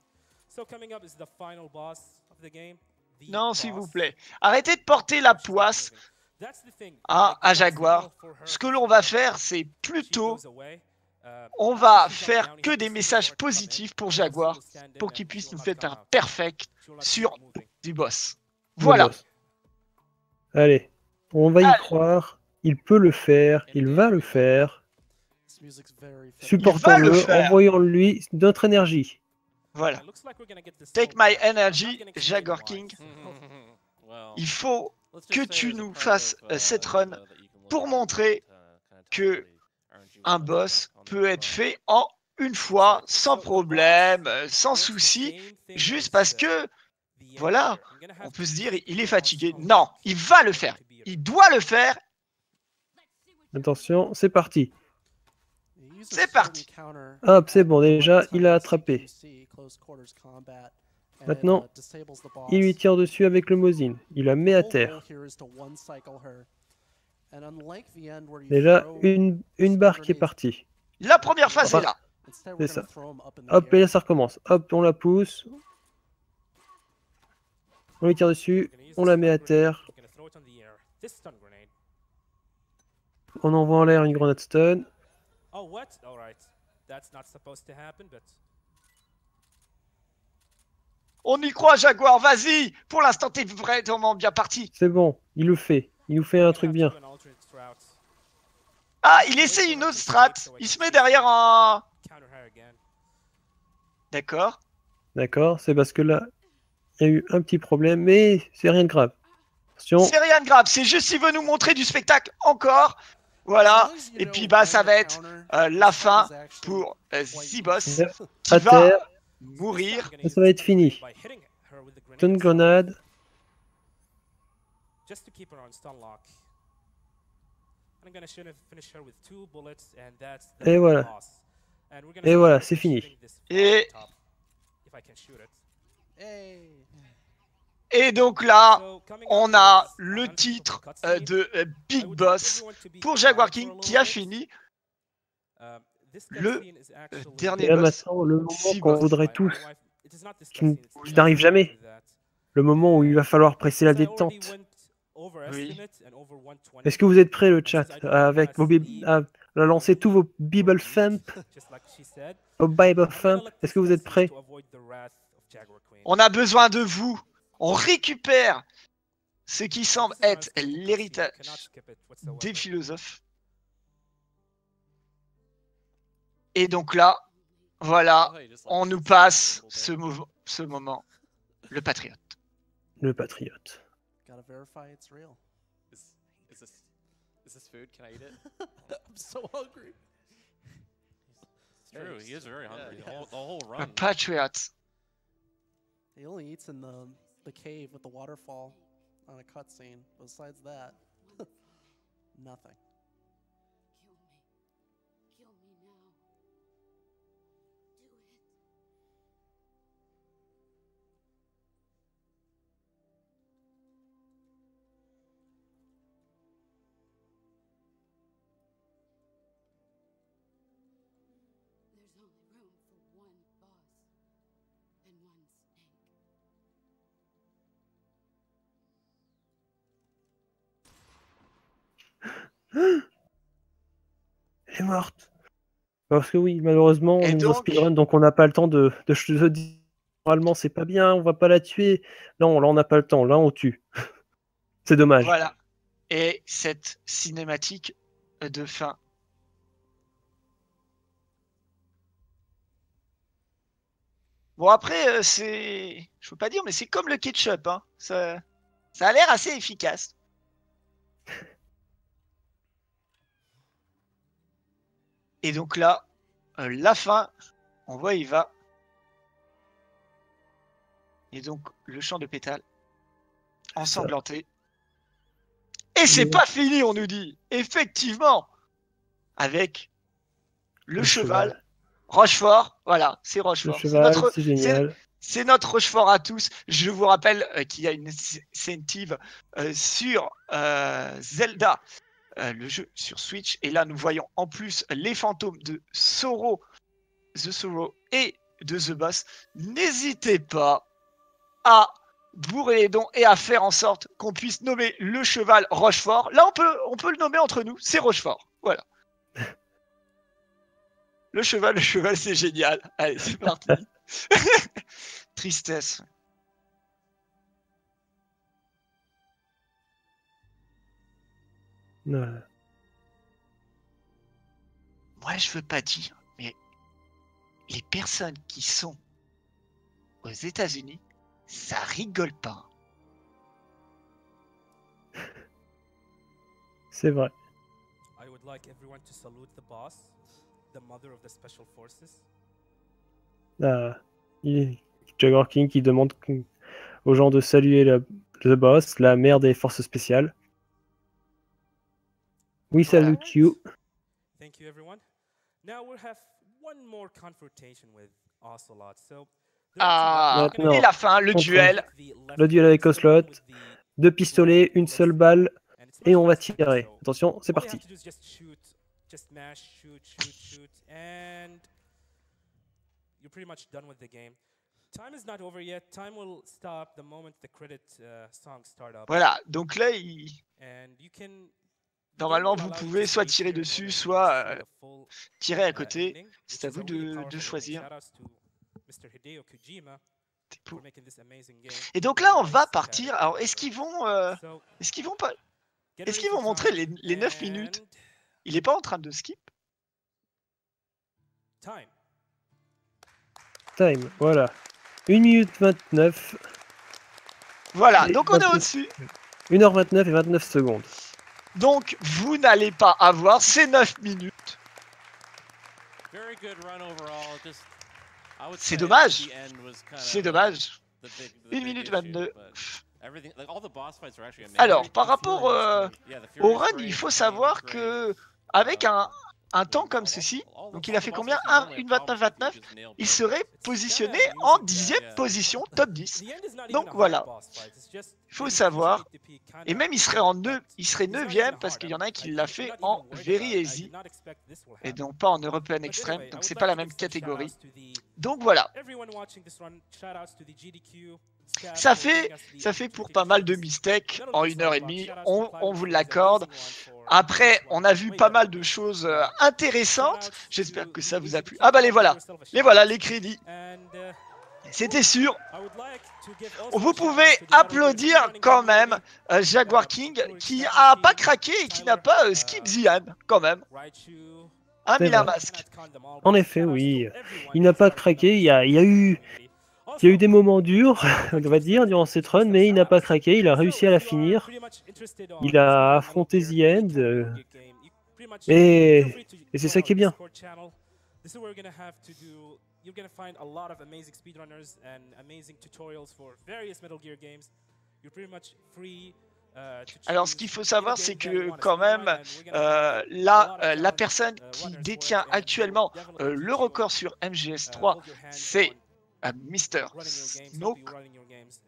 So coming up is the final boss of the game. the Non, s'il vous plaît. Arrêtez de porter la poisse moving. That's the thing. à, Jaguar. Ce que l'on va faire, c'est plutôt. Uh, on va faire que des messages positifs pour Jaguar, pour qu'il puisse nous faire un perfect sur du boss. Voilà. Allez, on va y Allez. croire. Il peut le faire. Il va le faire. Supportons-le, envoyons-lui notre énergie. Voilà. Take my energy, Jaguar. King. *laughs* Il faut que tu nous fasses, euh, uh, cette run pour montrer tell que un boss peut être fait en une fois, sans problème, euh, sans souci, juste parce que, voilà, on peut se dire, il est fatigué. Non, il va le faire. Il doit le faire. Attention, c'est parti. C'est parti. Hop, c'est bon, déjà, il a attrapé. Maintenant. Il lui tire dessus avec le Mosin. Il la met à terre. Déjà, une, une barre qui est partie. La première phase Enfin, est là. C'est ça. Hop, et là ça recommence. Hop, on la pousse. On lui tire dessus. On the la met à terre. On envoie en l'air une grenade stun. Oh, what? All right. That's not supposed to happen, but On y croit, Jaguar, vas-y Pour l'instant, t'es vraiment bien parti. C'est bon, il le fait. Il nous fait un truc bien. Ah, il essaye une autre strat. Il se met derrière un... D'accord. D'accord, c'est parce que là, il y a eu un petit problème, mais c'est rien de grave. Attention, C'est rien de grave, c'est juste s'il veut nous montrer du spectacle encore. Voilà. Et puis, bah, ça va être euh, la fin pour euh, Zibos qui va terre, mourir. Ça va être fini. grenades grenade. Just to keep her on stun lock. I'm gonna shoot- finish her with two bullets, and that's the Et voilà. boss. And we're gonna Et voilà, c'est fini. Et- from the top, If I can shoot it. Hey. Et donc là, on a le titre euh, de euh, Big Boss pour Jaguar King qui a fini Um, le, euh, dernier boss. maintenant, le moment qu'on voudrait tous, qui, n'arrive jamais. Le moment où il va falloir presser la détente. went over Oui. estimate and over 120, Est-ce que vous êtes prêts, le chat, don't avec vos à, à lancer tous vos Bible vos let Est-ce que vous êtes prêts? On a besoin de vous. On récupère ce qui semble être l'héritage des philosophes. Et donc là, voilà, like, on nous passe a ce, ce moment, le patriote. Le patriote. Gotta verify it's real. Is, is this is this food? Can I eat it? *laughs* I'm so hungry. It's true. He is very Yeah, hungry. The yeah. whole, the whole A run. patriot. He only eats in the the cave with the waterfall on a cutscene. Besides that, *laughs* nothing. *gasps* Elle est morte. Parce que oui, malheureusement, on donc speedrun, donc on n'a pas le temps de, de se dire moralement c'est pas bien, on va pas la tuer. Non, là on n'a pas le temps, là on tue. *laughs* c'est dommage. Voilà. Et cette cinématique de fin. Bon après, euh, c'est... Je peux pas dire, mais c'est comme le ketchup. Hein. Ça... ça a l'air assez efficace. Et donc là, euh, la fin, on voit, il va. Et donc, le champ de pétales ensanglanté. Et c'est pas fini, on nous dit. Effectivement. Avec le, Le cheval. cheval. Rochefort. Voilà, c'est Rochefort. C'est notre- c'est notre Rochefort à tous. Je vous rappelle euh, qu'il y a une incentive euh, sur euh, Zelda, euh, le jeu sur Switch. Et là, nous voyons en plus les fantômes de Soro, The Sorrow et de The Boss. N'hésitez pas à bourrer les dons et à faire en sorte qu'on puisse nommer le cheval Rochefort. Là, on peut, on peut le nommer entre nous. C'est Rochefort. Voilà. Le cheval, le cheval, c'est génial. Allez, c'est parti. *laughs* Tristesse. Ouais. Moi, je veux pas dire, mais les personnes qui sont aux États-Unis, ça rigole pas. *laughs* C'est vrai. I would like everyone to salute the boss, the mother of the special forces. Ah, il- Jaguar King qui demande aux gens de saluer la- le boss, la mère des forces spéciales. We salute you. Thank you, everyone. Now we'll have one more confrontation with Ocelot. So, Ah, et la fin, le duel. Le duel avec Ocelot. Deux pistolets, une seule balle, et on va tirer. Attention, c'est parti. just mash, shoot, shoot, shoot, and you're pretty much done with the game. Uh. Voilà, donc là, il- And you can normalement, vous pouvez soit tirer dessus, soit euh, tirer à côté. C'est à vous de, choisir. Et donc là, on va partir. Alors, est-ce qu'ils vont, euh, est-ce qu'ils vont pas, est-ce qu'ils vont montrer les, les 9 and minutes? Il est pas en train de skip? Time. Time, voilà. 1 minute 29. Voilà, donc on est 29 au-dessus. 1h29 et 29 secondes. Donc, vous n'allez pas avoir ces 9 minutes. C'est dommage. C'est dommage. the big- the 1 big minute issue, 22. but everything- like, all the boss fights are actually amazing. Alors, par rapport euh, au run, il faut savoir que avec un, un temps comme ceci, donc il a fait combien? Un- Une 29-29 Il serait positionné en dixième position, top 10. Donc voilà, il faut savoir. Et même il serait en neu- il serait neuvième parce qu'il y en a un qui l'a fait en very easy et donc pas en European Extreme, donc c'est pas la même catégorie. Donc voilà, ça fait, ça fait pour pas mal de mistakes en une heure et demie, on vous l'accorde. Après, on a vu pas mal de choses euh, intéressantes. J'espère que ça vous a plu. Ah bah les voilà, les voilà les crédits. C'était sûr. Vous pouvez applaudir quand même euh, Jaguar King qui a pas craqué et qui n'a pas euh, skip Zian quand même. Un vrai. masque. En effet, oui. Il n'a pas craqué. Il y a, il y a eu. Il y a eu des moments durs, *laughs* on va dire, durant cette run, mais il n'a pas craqué, il a réussi à la finir. Il a affronté The End. et et c'est ça qui est bien. This is where we're gonna have to do. You're gonna find a lot of amazing speedrunners and amazing tutorials for various Metal Gear games. You're pretty much free. uh, to Alors, ce qu'il faut savoir, c'est que quand même, euh, là, euh, la personne uh, qui détient actuellement euh, le record sur uh, MGS3, hold your hands c'est euh, Mr. Snoke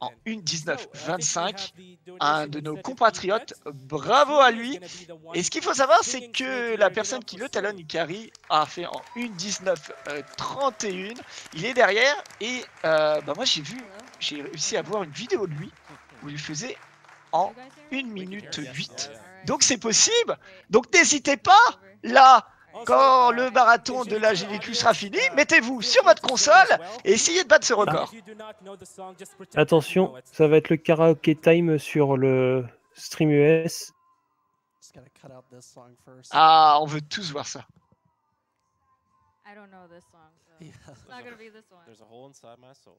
en and so, I think we 1.19.25, have the un donation de nos compatriotes. Bravo à lui. Et ce qu'il faut savoir, c'est que la personne qui le talonne. Ikari a fait en 1.19.31. Il est derrière et euh, bah moi j'ai vu, j'ai réussi à voir une vidéo de lui où il faisait en 1 minute 8. Donc c'est possible. Donc n'hésitez pas là. Quand le marathon de la GDQ sera fini, mettez-vous sur votre console et essayez de battre ce record. Attention, ça va être le karaoke time sur le stream US. Just gotta cut out this song first. Ah, on veut tous voir ça. I don't know this song, so Yeah. it's not gonna be this one. There's a hole inside my soul.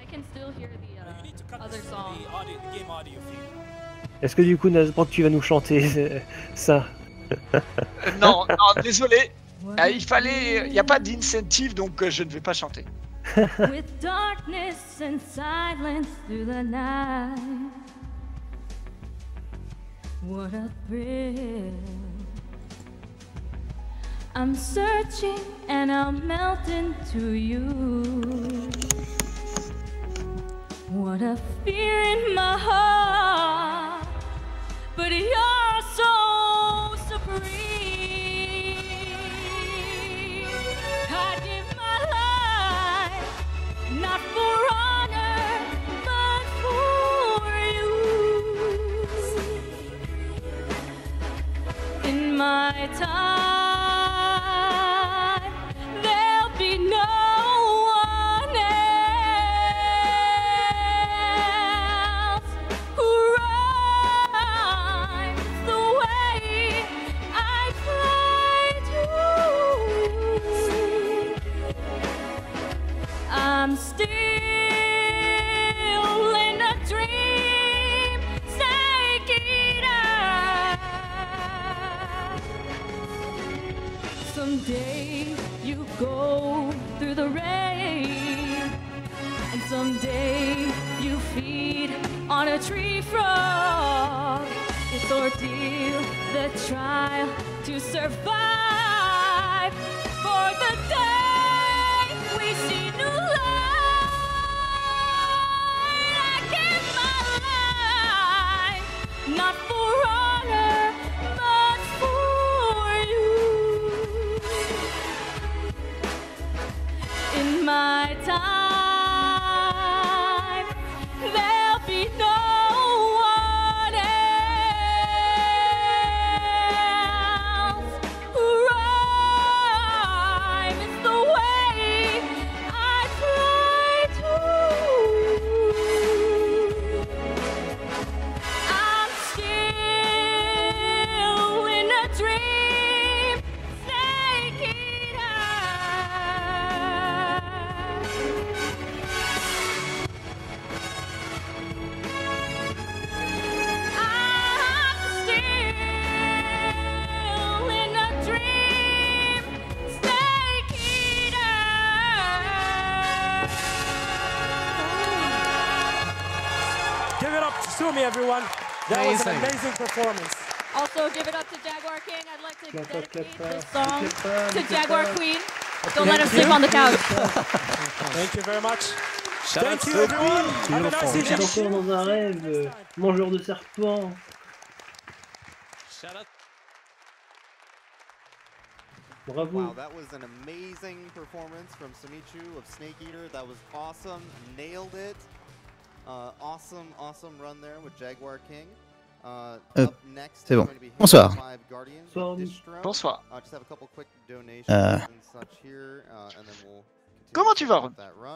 I can still hear the uh, other this from song. the audio, the game audio feed. Est-ce que du coup, Nasbrock, tu vas nous chanter *laughs* euh, ça non, non, désolé. Euh, il fallait, il n'y a pas d'incentive, donc euh, je ne vais pas chanter. *laughs* *laughs* With darkness and silence through the night. What a thrill. I'm searching and I'll melt into you. What a fear in my heart, but you're so supreme. I give my life not for honor, but for you. In my time, I'm still in a dream, eater. Someday you go through the rain, and someday you feed on a tree frog. It's ordeal, the trial to survive not for performance. Also, give it up to Jaguar King. I'd like to dedicate clap. this song to Jaguar clap. Queen. Don't let him sleep on the couch. Thank you very much. Shout Thank you, everyone. Have a nice Vous êtes evening. encore dans un rêve, euh, mangeur de serpents. Shout out. Bravo. Wow, that was an amazing performance from Samichu of Snake Eater. That was awesome. Nailed it. Uh, awesome, awesome run there with Jaguar King. Uh, Euh, next c'est bon. Bonsoir. 5 Guardians with Bonsoir. Uh, Euh. uh, Comment tu vas?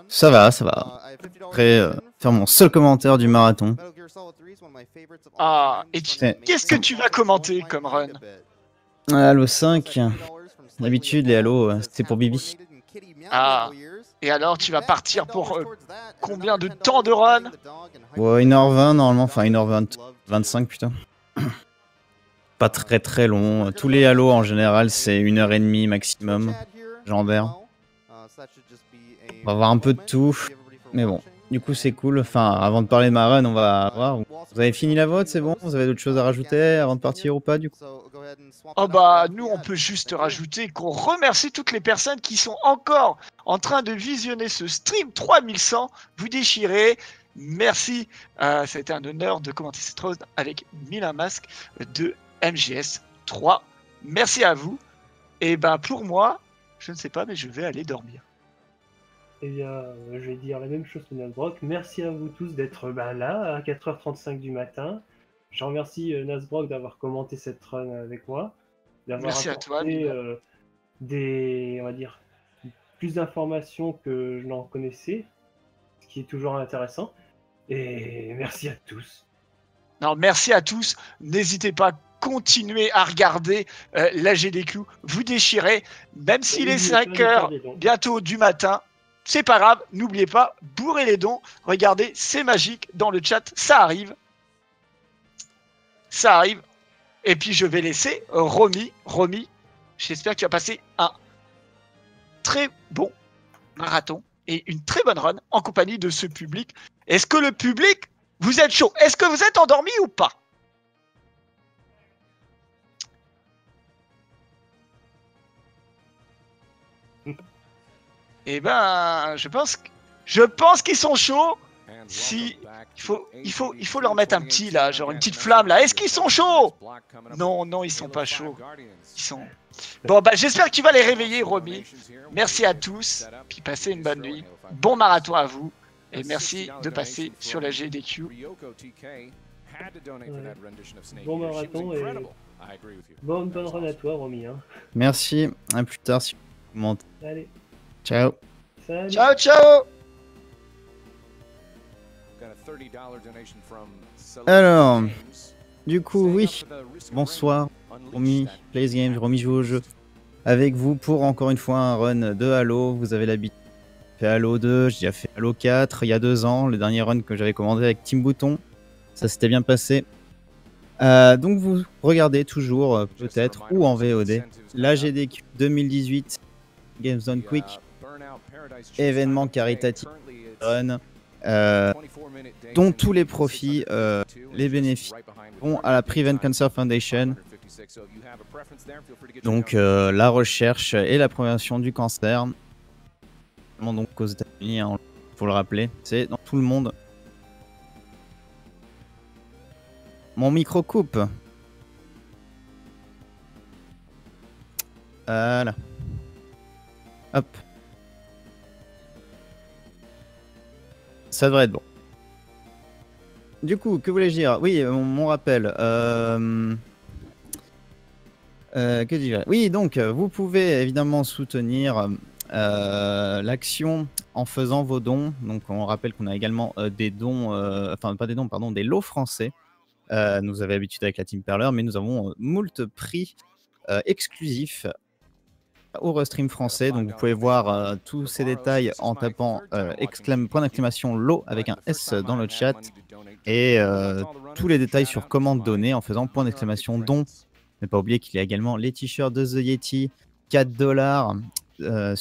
Ça va, ça Uh, va. $50 Après, euh, faire mon seul commentaire du marathon. Metal Gear Solid 3 is one of my favorites of all Ah, et tu- qu'est-ce que tu vas commenter comme run? Ah, Halo 5. D'habitude, les Halo, euh, c'était pour Bibi. Ah. Et alors, tu vas partir pour euh, combien de temps de run Ouais, 1h20 normalement, enfin 1h20, 25 putain. *clears throat* Pas très très long. Tous les Halo en général, c'est 1h30 maximum. Légendaire. On va voir un peu de tout. Mais bon, du coup, c'est cool. Enfin, avant de parler de ma run, on va voir. Vous avez fini la vote, c'est bon? Vous avez d'autres choses à rajouter avant de partir ou pas du coup? Oh bah nous on peut juste rajouter qu'on remercie toutes les personnes qui sont encore en train de visionner ce stream 3100. Vous déchirez. Merci. Euh, ça a été un honneur de commenter cette rose avec Milan Masque de MGS 3. Merci à vous. Et ben pour moi, je ne sais pas, mais je vais aller dormir. Eh bien, euh, je vais dire la même chose que Nasbrock. Merci à vous tous d'être bah, là à 4h35 du matin. Je remercie euh, Nasbrock d'avoir commenté cette run avec moi, d'avoir Merci à toi, euh, des, on va dire, plus d'informations que je n'en connaissais, ce qui est toujours intéressant. Et merci à tous. Non, merci à tous. N'hésitez pas, continuez à regarder euh, des clous. Vous déchirez, même s'il est n'oubliez pas 5 de faire heures bientôt du matin. C'est pas grave, n'oubliez pas, bourrez les dons. Regardez, c'est magique dans le chat, ça arrive. Ça arrive. Et puis je vais laisser Romy. Romy, j'espère que tu as passé un très bon marathon et une très bonne run en compagnie de ce public. Est-ce que le public, vous êtes chaud? Est-ce que vous êtes endormi ou pas? Eh ben, je pense, je pense qu'ils sont chauds. Si il faut, il faut, il faut leur mettre un petit là, genre une petite flamme là. Est-ce qu'ils sont chauds? Non, non, ils sont pas chauds. Ils sont. Bon bah, j'espère que tu vas les réveiller, Romy. Merci à tous, puis passez une bonne nuit. Bon marathon à vous, et merci de passer sur la GDQ. Bon marathon et bonne bonne run à toi, Romy. Hein. Merci, à plus tard si vous commentez. Allez, Ciao. salut. Ciao, ciao. Alors, du coup, oui. Bonsoir, Romy, Plays Games, Romy joue au jeu. Avec vous pour encore une fois un run de Halo. Vous avez l'habitude. J'ai fait Halo 2, j'ai déjà fait Halo 4 il y a deux ans, le dernier run que j'avais commandé avec Team Bouton. Ça s'était bien passé. Euh, donc vous regardez toujours, euh, peut-être, ou en VOD, la GDQ 2018 Games Done Quick, événement caritatif run, euh, dont tous les profits, euh, les bénéfices vont à la Prevent Cancer Foundation. Donc euh, la recherche et la prévention du cancer, donc aux États-Unis, hein, faut le rappeler, c'est dans tout le monde. Mon micro coupe. Voilà. Hop. Ça devrait être bon. Du coup, que voulais-je dire? Oui, mon, rappel. Euh... euh, que dis-je? Oui, donc, vous pouvez évidemment soutenir euh, l'action en faisant vos dons. Donc, on rappelle qu'on a également des dons, enfin, pas des dons, pardon, des lots français. Nous avons l'habitude avec la Team Perler, mais nous avons moult prix exclusifs au Restream français. Donc, vous pouvez voir euh, tous ces détails en tapant euh, exclam- point d'exclamation lot avec un S dans le chat et euh, tous les détails sur comment donner en faisant point d'exclamation don. Ne pas oublier qu'il y a également les t-shirts de The Yeti, 4 dollars euh,